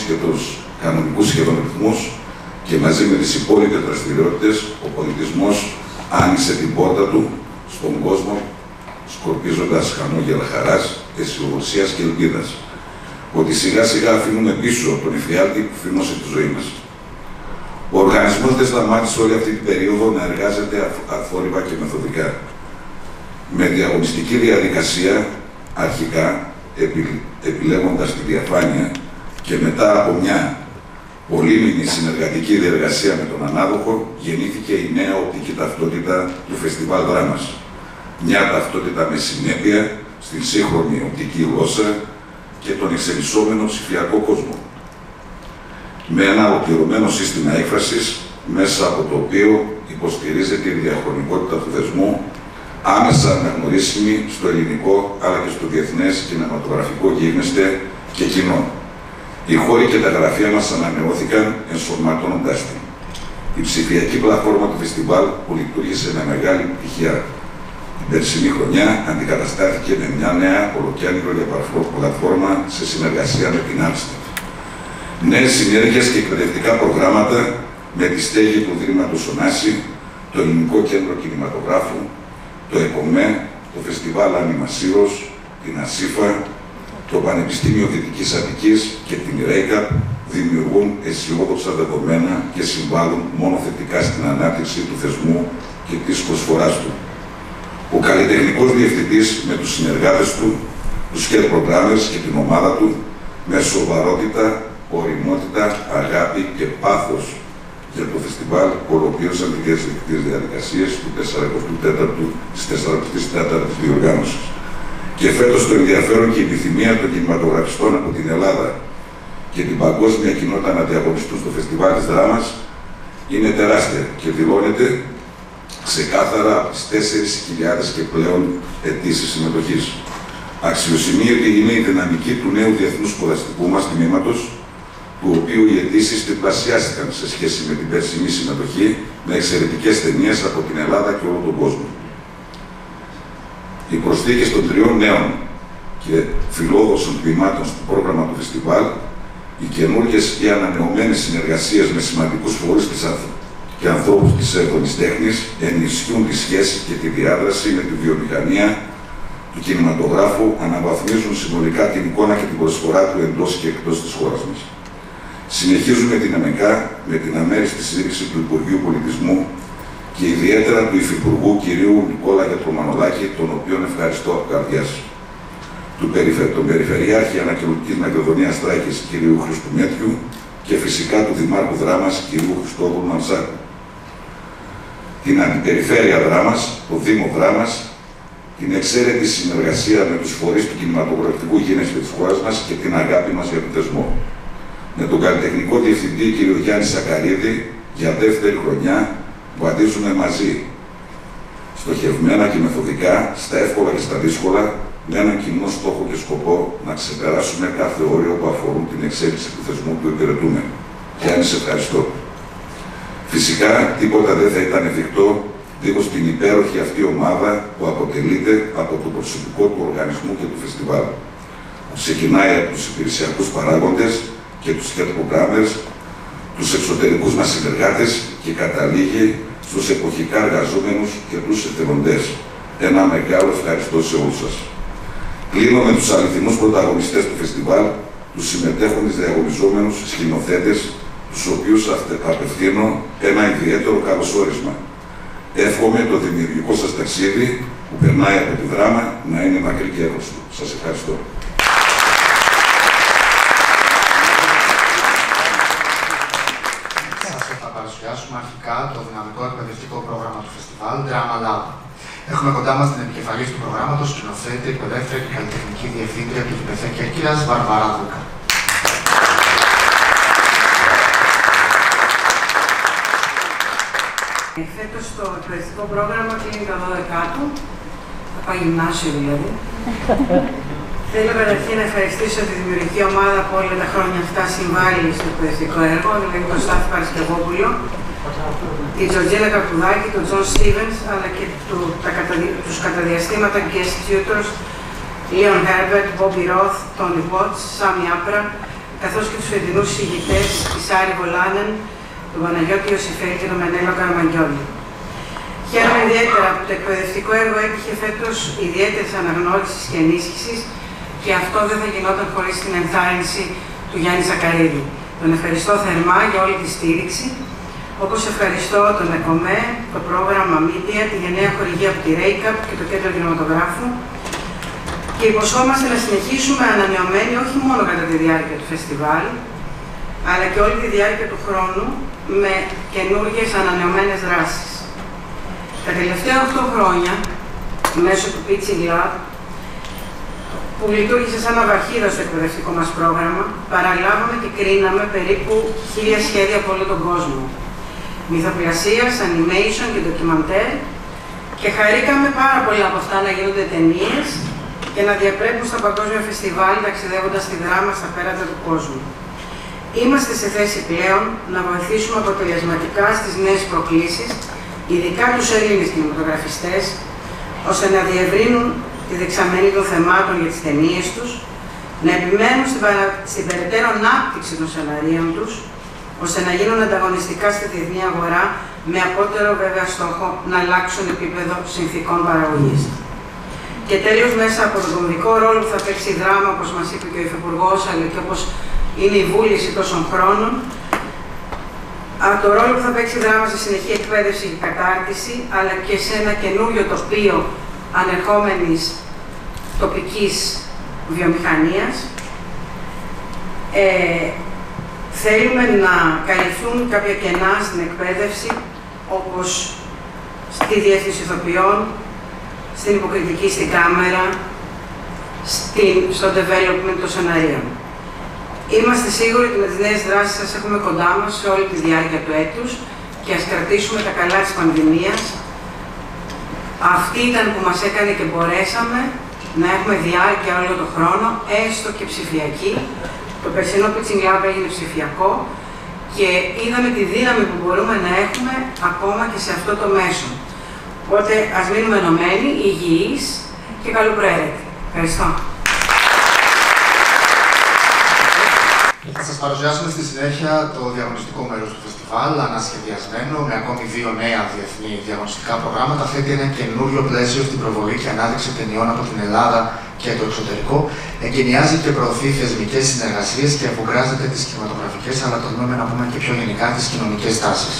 σχεδόν, κανονικούς σχεδόν ρυθμούς και μαζί με τις υπόλοιπες δραστηριότητες, ο πολιτισμός άνοιξε την πόρτα του στον κόσμο σκορπίζοντας χαμόγελα χαράς, αισιοδοξίας και ελπίδας. Ότι σιγά σιγά αφήνουμε πίσω τον εφιάλτη που φήμωσε τη ζωή μας. Ο οργανισμός δεν σταμάτησε όλη αυτή την περίοδο να εργάζεται αθόρυβα και μεθοδικά. Με διαγωνιστική διαδικασία, αρχικά επι, επιλέγοντας τη διαφάνεια και μετά από μια πολύμηνη συνεργατική διεργασία με τον ανάδοχο, γεννήθηκε η νέα οπτική ταυτότητα του Φεστιβάλ Δράμας μια ταυτότητα με συνέπεια στην σύγχρονη οπτική γλώσσα και τον εξελισσόμενο ψηφιακό κόσμο. Με ένα ολοκληρωμένο σύστημα έκφρασης, μέσα από το οποίο υποστηρίζεται η διαχρονικότητα του θεσμού, άμεσα αναγνωρίσιμη στο ελληνικό αλλά και στο διεθνές κινηματογραφικό γίγνεσθε και κοινό. Οι χώροι και τα γραφεία μας ανανεώθηκαν ενσωματώνοντάς την. Η ψηφιακή πλατφόρμα του φεστιβάλ που λειτουργήσε με μεγάλη επιτυχία την περσινή χρονιά αντικαταστάθηκε με μια νέα ολοκέντρο πλατφόρμα σε συνεργασία με την Άμστερ. Νέες συνέργειες και εκπαιδευτικά προγράμματα με τη στέγη του Δήματο Ωνάση, το Ελληνικό Κέντρο Κινηματογράφου, το ΕΚΟΜΕ, το Φεστιβάλ Άνιμα την ΑΣΥΦΑ, το Πανεπιστήμιο Δυτικής Αττικής και την ΡΕΙΚΑ δημιουργούν αισιόδοξα δεδομένα και συμβάλλουν μόνο θετικά στην ανάπτυξη του θεσμού και της προσφοράς του. Ο καλλιτεχνικός διευθυντής με τους συνεργάτες του, τους care programmers και την ομάδα του, με σοβαρότητα, οριμότητα, αγάπη και πάθος για το φεστιβάλ ολοκλήρωσαν τις διασυντικές διαδικασίες του 44ου, της 44ης διοργάνωσης. Και φέτος το ενδιαφέρον και η επιθυμία των κινηματογραφιστών από την Ελλάδα και την παγκόσμια κοινότητα να διαγωνιστούν στο φεστιβάλ της δράμας είναι τεράστια και δηλώνεται ξεκάθαρα από τις 4.000 και πλέον αιτήσεις συμμετοχής. Αξιοσημείωτη είναι η δυναμική του νέου διεθνούς σπουδαστικού μας τμήματος, του οποίου οι αιτήσει τριπλασιάστηκαν σε σχέση με την περσινή συμμετοχή με εξαιρετικές ταινίες από την Ελλάδα και όλο τον κόσμο. Οι προσθήκες των τριών νέων και φιλόδοξων τμήματων στο πρόγραμμα του φεστιβάλ, οι καινούργιες και ανανεωμένες συνεργασίες με σημαντικούς φορείς της και ανθρώπους της έντονη τέχνης ενισχύουν τη σχέση και τη διάδραση με τη βιομηχανία του κινηματογράφου, αναβαθμίζουν συνολικά την εικόνα και την προσφορά του εντός και εκτός της χώρας μας. Συνεχίζουμε την ΕΜΕΚΑ με την αμέριστη στήριξη του Υπουργείου Πολιτισμού και ιδιαίτερα του Υφυπουργού κ. Νικόλα Γιατρομανολάκη, τον οποίον ευχαριστώ από καρδιάς του περιφερ... τον Περιφερειάρχη Ανακοινωτικής Μακεδονίας Τράκης κ. Χριστού Μέτιου και φυσικά του Δημάρχου Δράμας κ. Χριστόδουλου Μανσάκου την Αντιπεριφέρεια Δράμας, το Δήμο Δράμας, την εξαίρετη συνεργασία με τους φορείς του κινηματογραφικού γένεσθε της χώρας μας και την αγάπη μας για τον θεσμό. Με τον καλλιτεχνικό διευθυντή κ. Γιάννη Σακαρίδη για δεύτερη χρονιά βαδίζουμε μαζί, στοχευμένα και μεθοδικά, στα εύκολα και στα δύσκολα, με έναν κοινό στόχο και σκοπό να ξεπεράσουμε κάθε όριο που αφορούν την εξέλιξη του θεσμού που υπηρετούμε. Γιάννη, σε ευχαριστώ. Φυσικά, τίποτα δεν θα ήταν εφικτό δίχως την υπέροχη αυτή ομάδα που αποτελείται από το προσωπικό του οργανισμού και του φεστιβάλ. Που ξεκινάει από τους υπηρεσιακούς παράγοντες και τους head programmers, τους εξωτερικούς μας συνεργάτες και καταλήγει στους εποχικά εργαζόμενους και τους εθελοντές. Ένα μεγάλο ευχαριστώ σε όλους σας. Κλείνω με τους αληθινούς πρωταγωνιστές του φεστιβάλ, τους συμμετέχοντες διαγωνιζόμενους σκηνοθέτες, τους οποίους απευθύνω ένα ιδιαίτερο καλωσόρισμα. Εύχομαι το δημιουργικό σας ταξίδι που περνάει από τη δράμα να είναι μακρύ και έγνωστο. Σας ευχαριστώ. Σας θα παρουσιάσουμε αρχικά το δυναμικό εκπαιδευτικό πρόγραμμα του φεστιβάλ Drama Lab. Έχουμε κοντά μας την επικεφαλής του προγράμματος, σκηνοθέτη, εκπαιδεύτρια και καλλιτεχνική διευθύντρια του ΚΠΘ Κέρκυρας, Βαρβαρά Δούκα. Φέτος το εκπαιδευτικό πρόγραμμα κλείνει τα 12 του, θα πάει γυμνάσιο δηλαδή. *laughs* Θέλω καταρχήν να ευχαριστήσω τη δημιουργική ομάδα που όλα τα χρόνια αυτά συμβάλλει στο εκπαιδευτικό έργο, δηλαδή τον Στάθη Παρασκευόπουλο, την Τζορτζέλα Καρπουδάκη, τον Τζον Στίβενς, αλλά και του, τα τους κατά διαστήματα guest tutors, Leon Herbert, Bobby Roth, Tony Watts, Σάμι Άπρα, καθώς και τους φετινούς εισηγητές, τη Σάρη Βολάνεν, τον Παναγιώτη Ιωσηφέλη και τον Μενέλο Καραμαγκιόλη. Χαίρομαι ιδιαίτερα που το εκπαιδευτικό έργο έτυχε φέτος ιδιαίτερης αναγνώρισης και ενίσχυσης και αυτό δεν θα γινόταν χωρίς την ενθάρρυνση του Γιάννη Ζακαρίδη. Τον ευχαριστώ θερμά για όλη τη στήριξη, όπως ευχαριστώ τον ΕΚΟΜΕ, το πρόγραμμα Media, τη γενναία χορηγία από τη ΡΕΙΚΑΠ και το Κέντρο Κινηματογράφου και υποσχόμαστε να συνεχίσουμε ανανεωμένοι όχι μόνο κατά τη διάρκεια του φεστιβάλ, αλλά και όλη τη διάρκεια του χρόνου με καινούργιες ανανεωμένες δράσεις. Τα τελευταία 8 χρόνια, μέσω του Pitching Lab, που λειτουργήσε σαν ναυαρχίδα στο εκπαιδευτικό μας πρόγραμμα, παραλάβαμε και κρίναμε περίπου χίλια σχέδια από όλο τον κόσμο. Μυθοπλασίας, animation και ντοκιμαντέρ και χαρήκαμε πάρα πολλά από αυτά να γίνονται ταινίες και να διαπρέπουν στα παγκόσμια φεστιβάλ ταξιδεύοντας τη δράμα στα πέρατα του κόσμου. Είμαστε σε θέση πλέον να βοηθήσουμε αποτελεσματικά στις νέες προκλήσεις, ειδικά τους Έλληνες κινηματογραφιστές, ώστε να διευρύνουν τη δεξαμενή των θεμάτων για τις ταινίες τους, να επιμένουν στην, παρα... στην περαιτέρω ανάπτυξη των σεναρίων τους, ώστε να γίνουν ανταγωνιστικά στη διεθνή αγορά, με απότερο βέβαια στόχο να αλλάξουν επίπεδο συνθήκων παραγωγής. Και τέλος, μέσα από τον κομβικό ρόλο που θα παίξει η δράμα, όπως μας είπε και ο Υφυπουργός, αλλά και όπως είναι η βούληση τόσων χρόνων, από το ρόλο που θα παίξει η δράμα σε συνεχή εκπαίδευση και κατάρτιση, αλλά και σε ένα καινούριο τοπίο ανερχόμενης τοπικής βιομηχανίας. Ε, θέλουμε να καλυφθούν κάποια κενά στην εκπαίδευση, όπως στη διεύθυνση ηθοποιών, στην υποκριτική στην κάμερα, στην, στο development των σεναρίων. Είμαστε σίγουροι ότι με τις νέες δράσεις σας έχουμε κοντά μας σε όλη τη διάρκεια του έτους και ας κρατήσουμε τα καλά της πανδημίας. Αυτή ήταν που μας έκανε και μπορέσαμε να έχουμε διάρκεια όλο τον χρόνο, έστω και ψηφιακή. Το περσινό Pitching Lab έγινε ψηφιακό και είδαμε τη δύναμη που μπορούμε να έχουμε ακόμα και σε αυτό το μέσο. Οπότε ας μείνουμε ενωμένοι, υγιείς και καλοπροαίρετοι. Ευχαριστώ. Θα σας παρουσιάσουμε στη συνέχεια το διαγωνιστικό μέρος του φεστιβάλ, ανασχεδιασμένο με ακόμη δύο νέα διεθνή διαγωνιστικά προγράμματα. Θέτει ένα καινούριο πλαίσιο στην προβολή και ανάδειξη ταινιών από την Ελλάδα και το εξωτερικό. Εγκαινιάζει και προωθεί θεσμικές συνεργασίες και αφουγκράζεται τις κινηματογραφικές, αλλά τολμούμε να πούμε και πιο γενικά τις κοινωνικές τάσεις.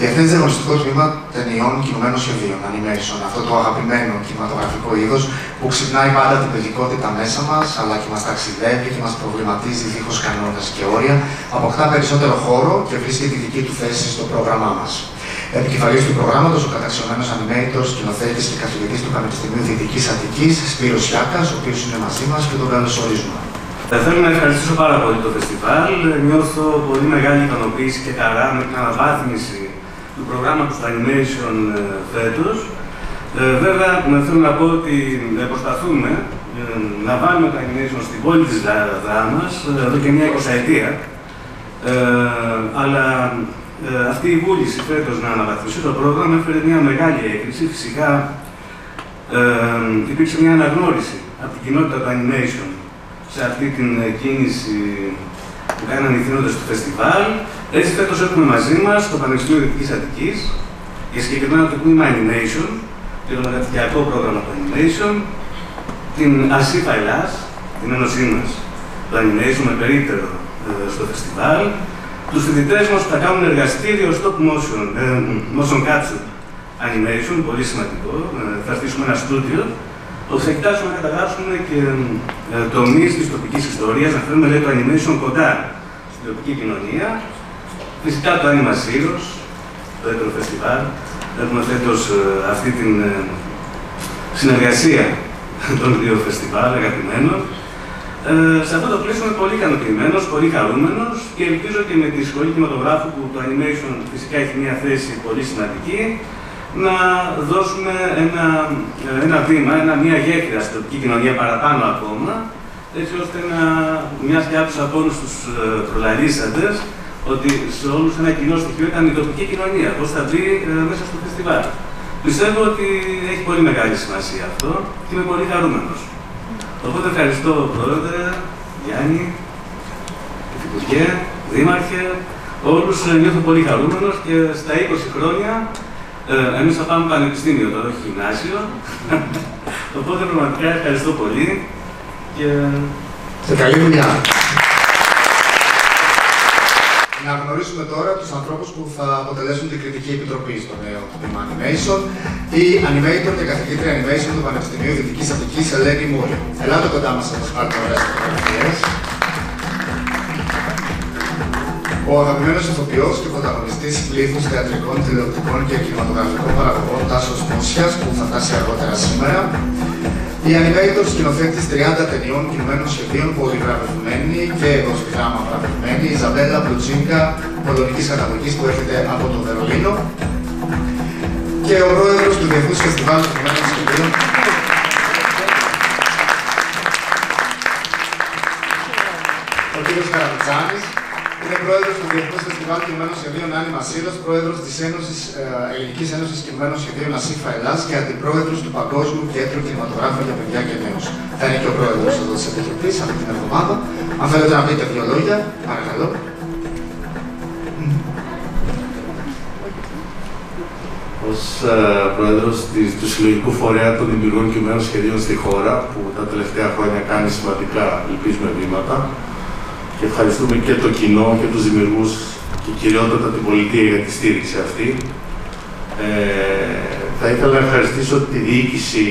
Διεθνές Διαγωνιστικό Τμήμα Ταινιών Κινουμένων Σχεδίων, Animation, αυτό το αγαπημένο κινηματογραφικό είδος που ξυπνάει πάντα την παιδικότητα μέσα μας, αλλά και μας ταξιδεύει και μας προβληματίζει δίχως κανόνες και όρια, αποκτά περισσότερο χώρο και βρίσκει τη δική του θέση στο πρόγραμμά μας. Επικεφαλής του προγράμματος, ο καταξιωμένος animator, σκηνοθέτης και καθηγητής του Πανεπιστημίου Δυτικής Αττικής, Σπύρος Γιάκας, ο οποίος είναι μαζί μας και τον καλωσορίζουμε. Θα θέλω να ευχαριστήσω πάρα πολύ το φεστιβάλ. Νιώθω πολύ μεγάλη ικανοποίηση και χαρά με την αναβάθμιση του προγράμματος του Animation ε, φέτος. Ε, βέβαια, θέλω να πω ότι ε, προσπαθούμε ε, να βάλουμε το Animation στην πόλη της δράμας εδώ και μια εικοσαετία. Ε, αλλά ε, αυτή η βούληση φέτος να αναβαθμιστεί το πρόγραμμα έφερε μια μεγάλη έκρηξη. Φυσικά ε, υπήρξε μια αναγνώριση από την κοινότητα του animation σε αυτή την κίνηση που κάνανε οι θύνοντες του φεστιβάλ. Έτσι φέτος έχουμε μαζί μας το Πανεπιστήμιο Δυτικής Αττικής για συγκεκριμένα το τμήμα Animation και το μεταπτυχιακό πρόγραμμα του Animation, την ΑΣΥΦΑ Ελλάς, την ένωσή μας, το Animation με περίπτερο ε, στο φεστιβάλ, τους φοιτητές μας που θα κάνουν εργαστήριο stop motion, ε, motion capture animation, πολύ σημαντικό, ε, θα στήσουμε ένα στούντιο, όπου θα κοιτάξουμε να καταγράψουμε και ε, τομείς της τοπικής ιστορίας, να φέρουμε λέει, το animation κοντά στην τοπική κοινωνία. Φυσικά το Anima Heroes, το έτερο φεστιβάλ. Έχουμε φέτος ε, αυτή την ε, συνεργασία των δύο φεστιβάλ αγαπημένων. Ε, σε αυτό το πλαίσιο είμαι πολύ ικανοποιημένος, πολύ χαρούμενος και ελπίζω και με τη σχολή κινηματογράφου που το animation φυσικά έχει μια θέση πολύ σημαντική να δώσουμε ένα, ένα βήμα, ένα, μια γέφυρα στην τοπική κοινωνία παραπάνω ακόμα, έτσι ώστε να, μιας και άκουσα από όλους τους ε, προλαλήσαντες, ότι σε όλους ένα κοινό στοιχείο ήταν η τοπική κοινωνία, πώς θα μπει ε, μέσα στο φεστιβάλ. Πιστεύω ότι έχει πολύ μεγάλη σημασία αυτό και είμαι πολύ χαρούμενος. Οπότε ευχαριστώ, Πρόεδρε, Γιάννη, Υφυπουργέ, Δήμαρχε, όλους ε, νιώθω πολύ χαρούμενος και στα 20 χρόνια ε, εμείς θα πάμε πανεπιστήμιο τώρα, όχι γυμνάσιο. *laughs* Οπότε πραγματικά ευχαριστώ πολύ και... Σε καλή δουλειά. Να γνωρίσουμε τώρα τους ανθρώπους που θα αποτελέσουν την κριτική επιτροπή στο νέο τμήμα Animation. Η Animator και καθηγήτρια Animation του Πανεπιστημίου Δυτικής Αττικής, Ελένη Μούλη. Ελάτε κοντά μας να σας πάρετε ωραίες φωτογραφίες. Ο αγαπημένος ηθοποιός και πρωταγωνιστής πλήθους θεατρικών, τηλεοπτικών και κινηματογραφικών παραγωγών Τάσος Μόσιας, που θα φτάσει αργότερα σήμερα. Η Animator σκηνοθέτης 30 ταινιών κινημένων σχεδίων πολυγραφευμένη και εδώ στη γράμμα βραβευμένη, η Ιζαμπέλα Μπλουτζίνκα, πολωνικής καταγωγής που έρχεται από το Βερολίνο και ο πρόεδρος του Διεθνούς Φεστιβάλ Κινημένων Σχεδίων, ο κ. Καραπιτζάνης, είναι πρόεδρος του Διεθνούς Φεστιβάλ Κινημένων Σχεδίων Άνιμα Σύλλος, πρόεδρος της Ένωσης, ε, Ελληνικής Ένωσης Κινημένων Σχεδίων Ασύφα Ελλάς και αντιπρόεδρος του Παγκόσμιου Κέντρου Κινηματογράφου για Παιδιά και Νέους. Θα είναι και ο πρόεδρος εδώ της Επιτροπής αυτή την εβδομάδα. Αν θέλετε να πείτε δύο λόγια, παρακαλώ. ως ε, πρόεδρος της, του Συλλογικού Φορέα των Δημιουργών Κειμένων Σχεδίων στη χώρα, που τα τελευταία χρόνια κάνει σημαντικά, ελπίζουμε, βήματα. Και ευχαριστούμε και το κοινό και τους δημιουργούς και κυριότατα την πολιτεία για τη στήριξη αυτή. Ε, θα ήθελα να ευχαριστήσω τη διοίκηση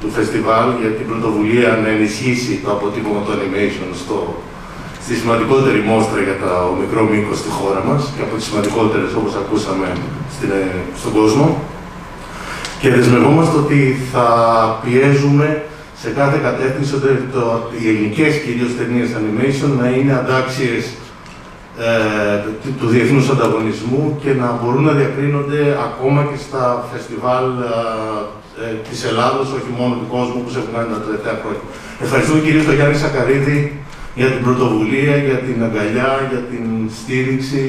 του φεστιβάλ για την πρωτοβουλία να ενισχύσει το αποτύπωμα του animation στο, στη σημαντικότερη μόστρα για το μικρό μήκος στη χώρα μας και από τις σημαντικότερες όπως ακούσαμε στην, ε, στον κόσμο. Και δεσμευόμαστε ότι θα πιέζουμε σε κάθε κατεύθυνση ότι το, οι ελληνικές κυρίως ταινίες animation να είναι αντάξιες ε, του, του διεθνούς ανταγωνισμού και να μπορούν να διακρίνονται ακόμα και στα φεστιβάλ ε, ε, της Ελλάδος, όχι μόνο του κόσμου που σε έχουν κάνει τα τελευταία χρόνια. Ευχαριστούμε κυρίως τον Γιάννη Σακαρίδη για την πρωτοβουλία, για την αγκαλιά, για την στήριξη.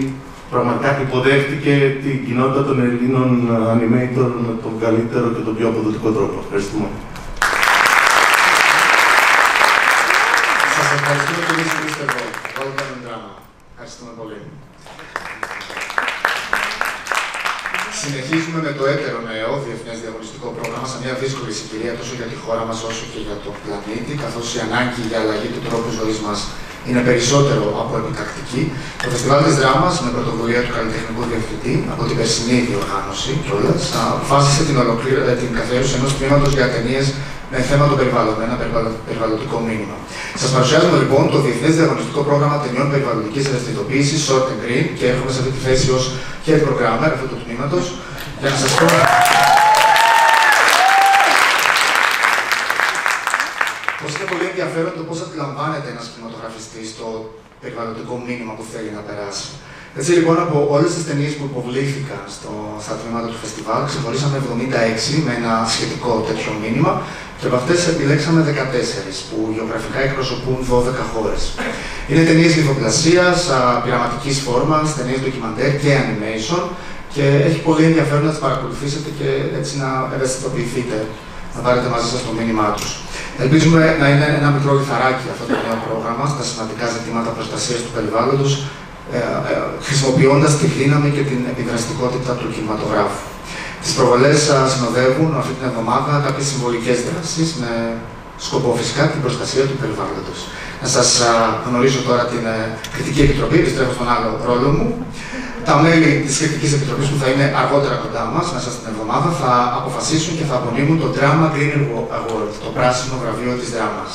Πραγματικά υποδέχτηκε την κοινότητα των Ελλήνων animator με τον καλύτερο και τον πιο αποδοτικό τρόπο. Ευχαριστούμε. Σας ευχαριστούμε πολύ που είστε εδώ. Welcome in drama. Ευχαριστούμε πολύ. Συνεχίζουμε με το έτερο νέο διεθνές διαγωνιστικό πρόγραμμα σε μια δύσκολη συγκυρία τόσο για τη χώρα μας όσο και για τον πλανήτη, καθώς η ανάγκη για αλλαγή του τρόπου ζωής μας είναι περισσότερο από επιτακτική. Το Φεστιβάλ της Δράμας, με πρωτοβουλία του καλλιτεχνικού διευθυντή από την περσινή διοργάνωση κιόλας, αποφάσισε την, ολοκλήρω... Ε, την καθιέρωση ενός τμήματος για ταινίες με θέμα το περιβάλλον, με ένα περιβαλλοντικό μήνυμα. Σας παρουσιάζουμε λοιπόν το Διεθνές Διαγωνιστικό Πρόγραμμα Ταινιών Περιβαλλοντικής Ευαισθητοποίηση, Short and Green, και έρχομαι σε αυτή τη θέση ως head programmer αυτού του τμήματος για να σας πω. Πώς είναι πολύ ενδιαφέρον το πώς αντιλαμβάνεται ένας κινηματογραφιστής το περιβαλλοντικό μήνυμα που θέλει να περάσει. Έτσι λοιπόν από όλες τις ταινίες που υποβλήθηκαν στο, στα τμήματα του φεστιβάλ, ξεχωρίσαμε 76 με ένα σχετικό τέτοιο μήνυμα και από αυτές επιλέξαμε 14 που γεωγραφικά εκπροσωπούν 12 χώρες. Είναι ταινίες λιθοπλασία, πειραματικής φόρμας, ταινίες ντοκιμαντέρ και animation και έχει πολύ ενδιαφέρον να τις παρακολουθήσετε και έτσι να ευαισθητοποιηθείτε, να πάρετε μαζί σας το μήνυμά τους. Ελπίζουμε να είναι ένα μικρό λιθαράκι αυτό το νέο πρόγραμμα στα σημαντικά ζητήματα προστασίας του περιβάλλοντος, ε, ε, χρησιμοποιώντας τη δύναμη και την επιδραστικότητα του κινηματογράφου. Τις προβολές συνοδεύουν αυτή την εβδομάδα κάποιες συμβολικές δράσεις με σκοπό φυσικά την προστασία του περιβάλλοντος. Να σας γνωρίσω τώρα την ε, Κριτική Επιτροπή, επιστρέφω στον άλλο ρόλο μου. Τα μέλη της Κριτικής Επιτροπής που θα είναι αργότερα κοντά μας, μέσα στην εβδομάδα, θα αποφασίσουν και θα απονείμουν το Drama Green Award, το πράσινο βραβείο της δράμας.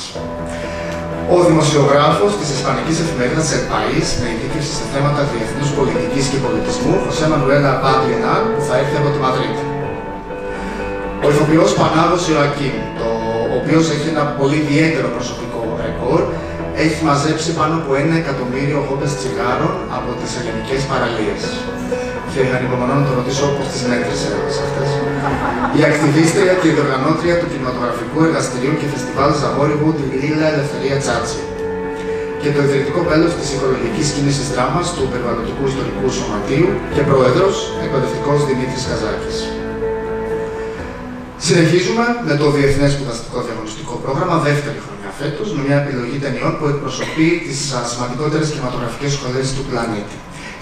Ο δημοσιογράφος της Ισπανικής εφημερίδας El País, με ειδίκευση σε θέματα διεθνούς πολιτικής και πολιτισμού, José Manuel Abad που θα έρθει από τη Μαδρίτη. Ο ηθοποιός Πανάγο Ιωακήμ, το ο οποίος έχει ένα πολύ ιδιαίτερο προσωπικό ρεκόρ, έχει μαζέψει πάνω από ένα εκατομμύριο χόπες τσιγάρων από τις ελληνικές παραλίες. Και ανυπομονώ να το ρωτήσω πώς τις μέτρησε όλες αυτές. Η ακτιβίστρια και η διοργανώτρια του κινηματογραφικού εργαστηρίου και φεστιβάλ Ζαγόριγου, την Λίλα Ελευθερία Τσάτσι. Και το ιδρυτικό μέλος της οικολογικής κίνησης δράμας του Περιβαλλοντικού Ιστορικού Σωματείου και πρόεδρος, εκπαιδευτικός Δημήτρης Καζάκης. Συνεχίζουμε με το Διεθνές Σπουδαστικό Διαγωνιστικό Πρόγραμμα, δεύτερη χρονιά φέτος, με μια επιλογή ταινιών που εκπροσωπεί τις σημαντικότερες κινηματογραφικές σχολές του πλανήτη.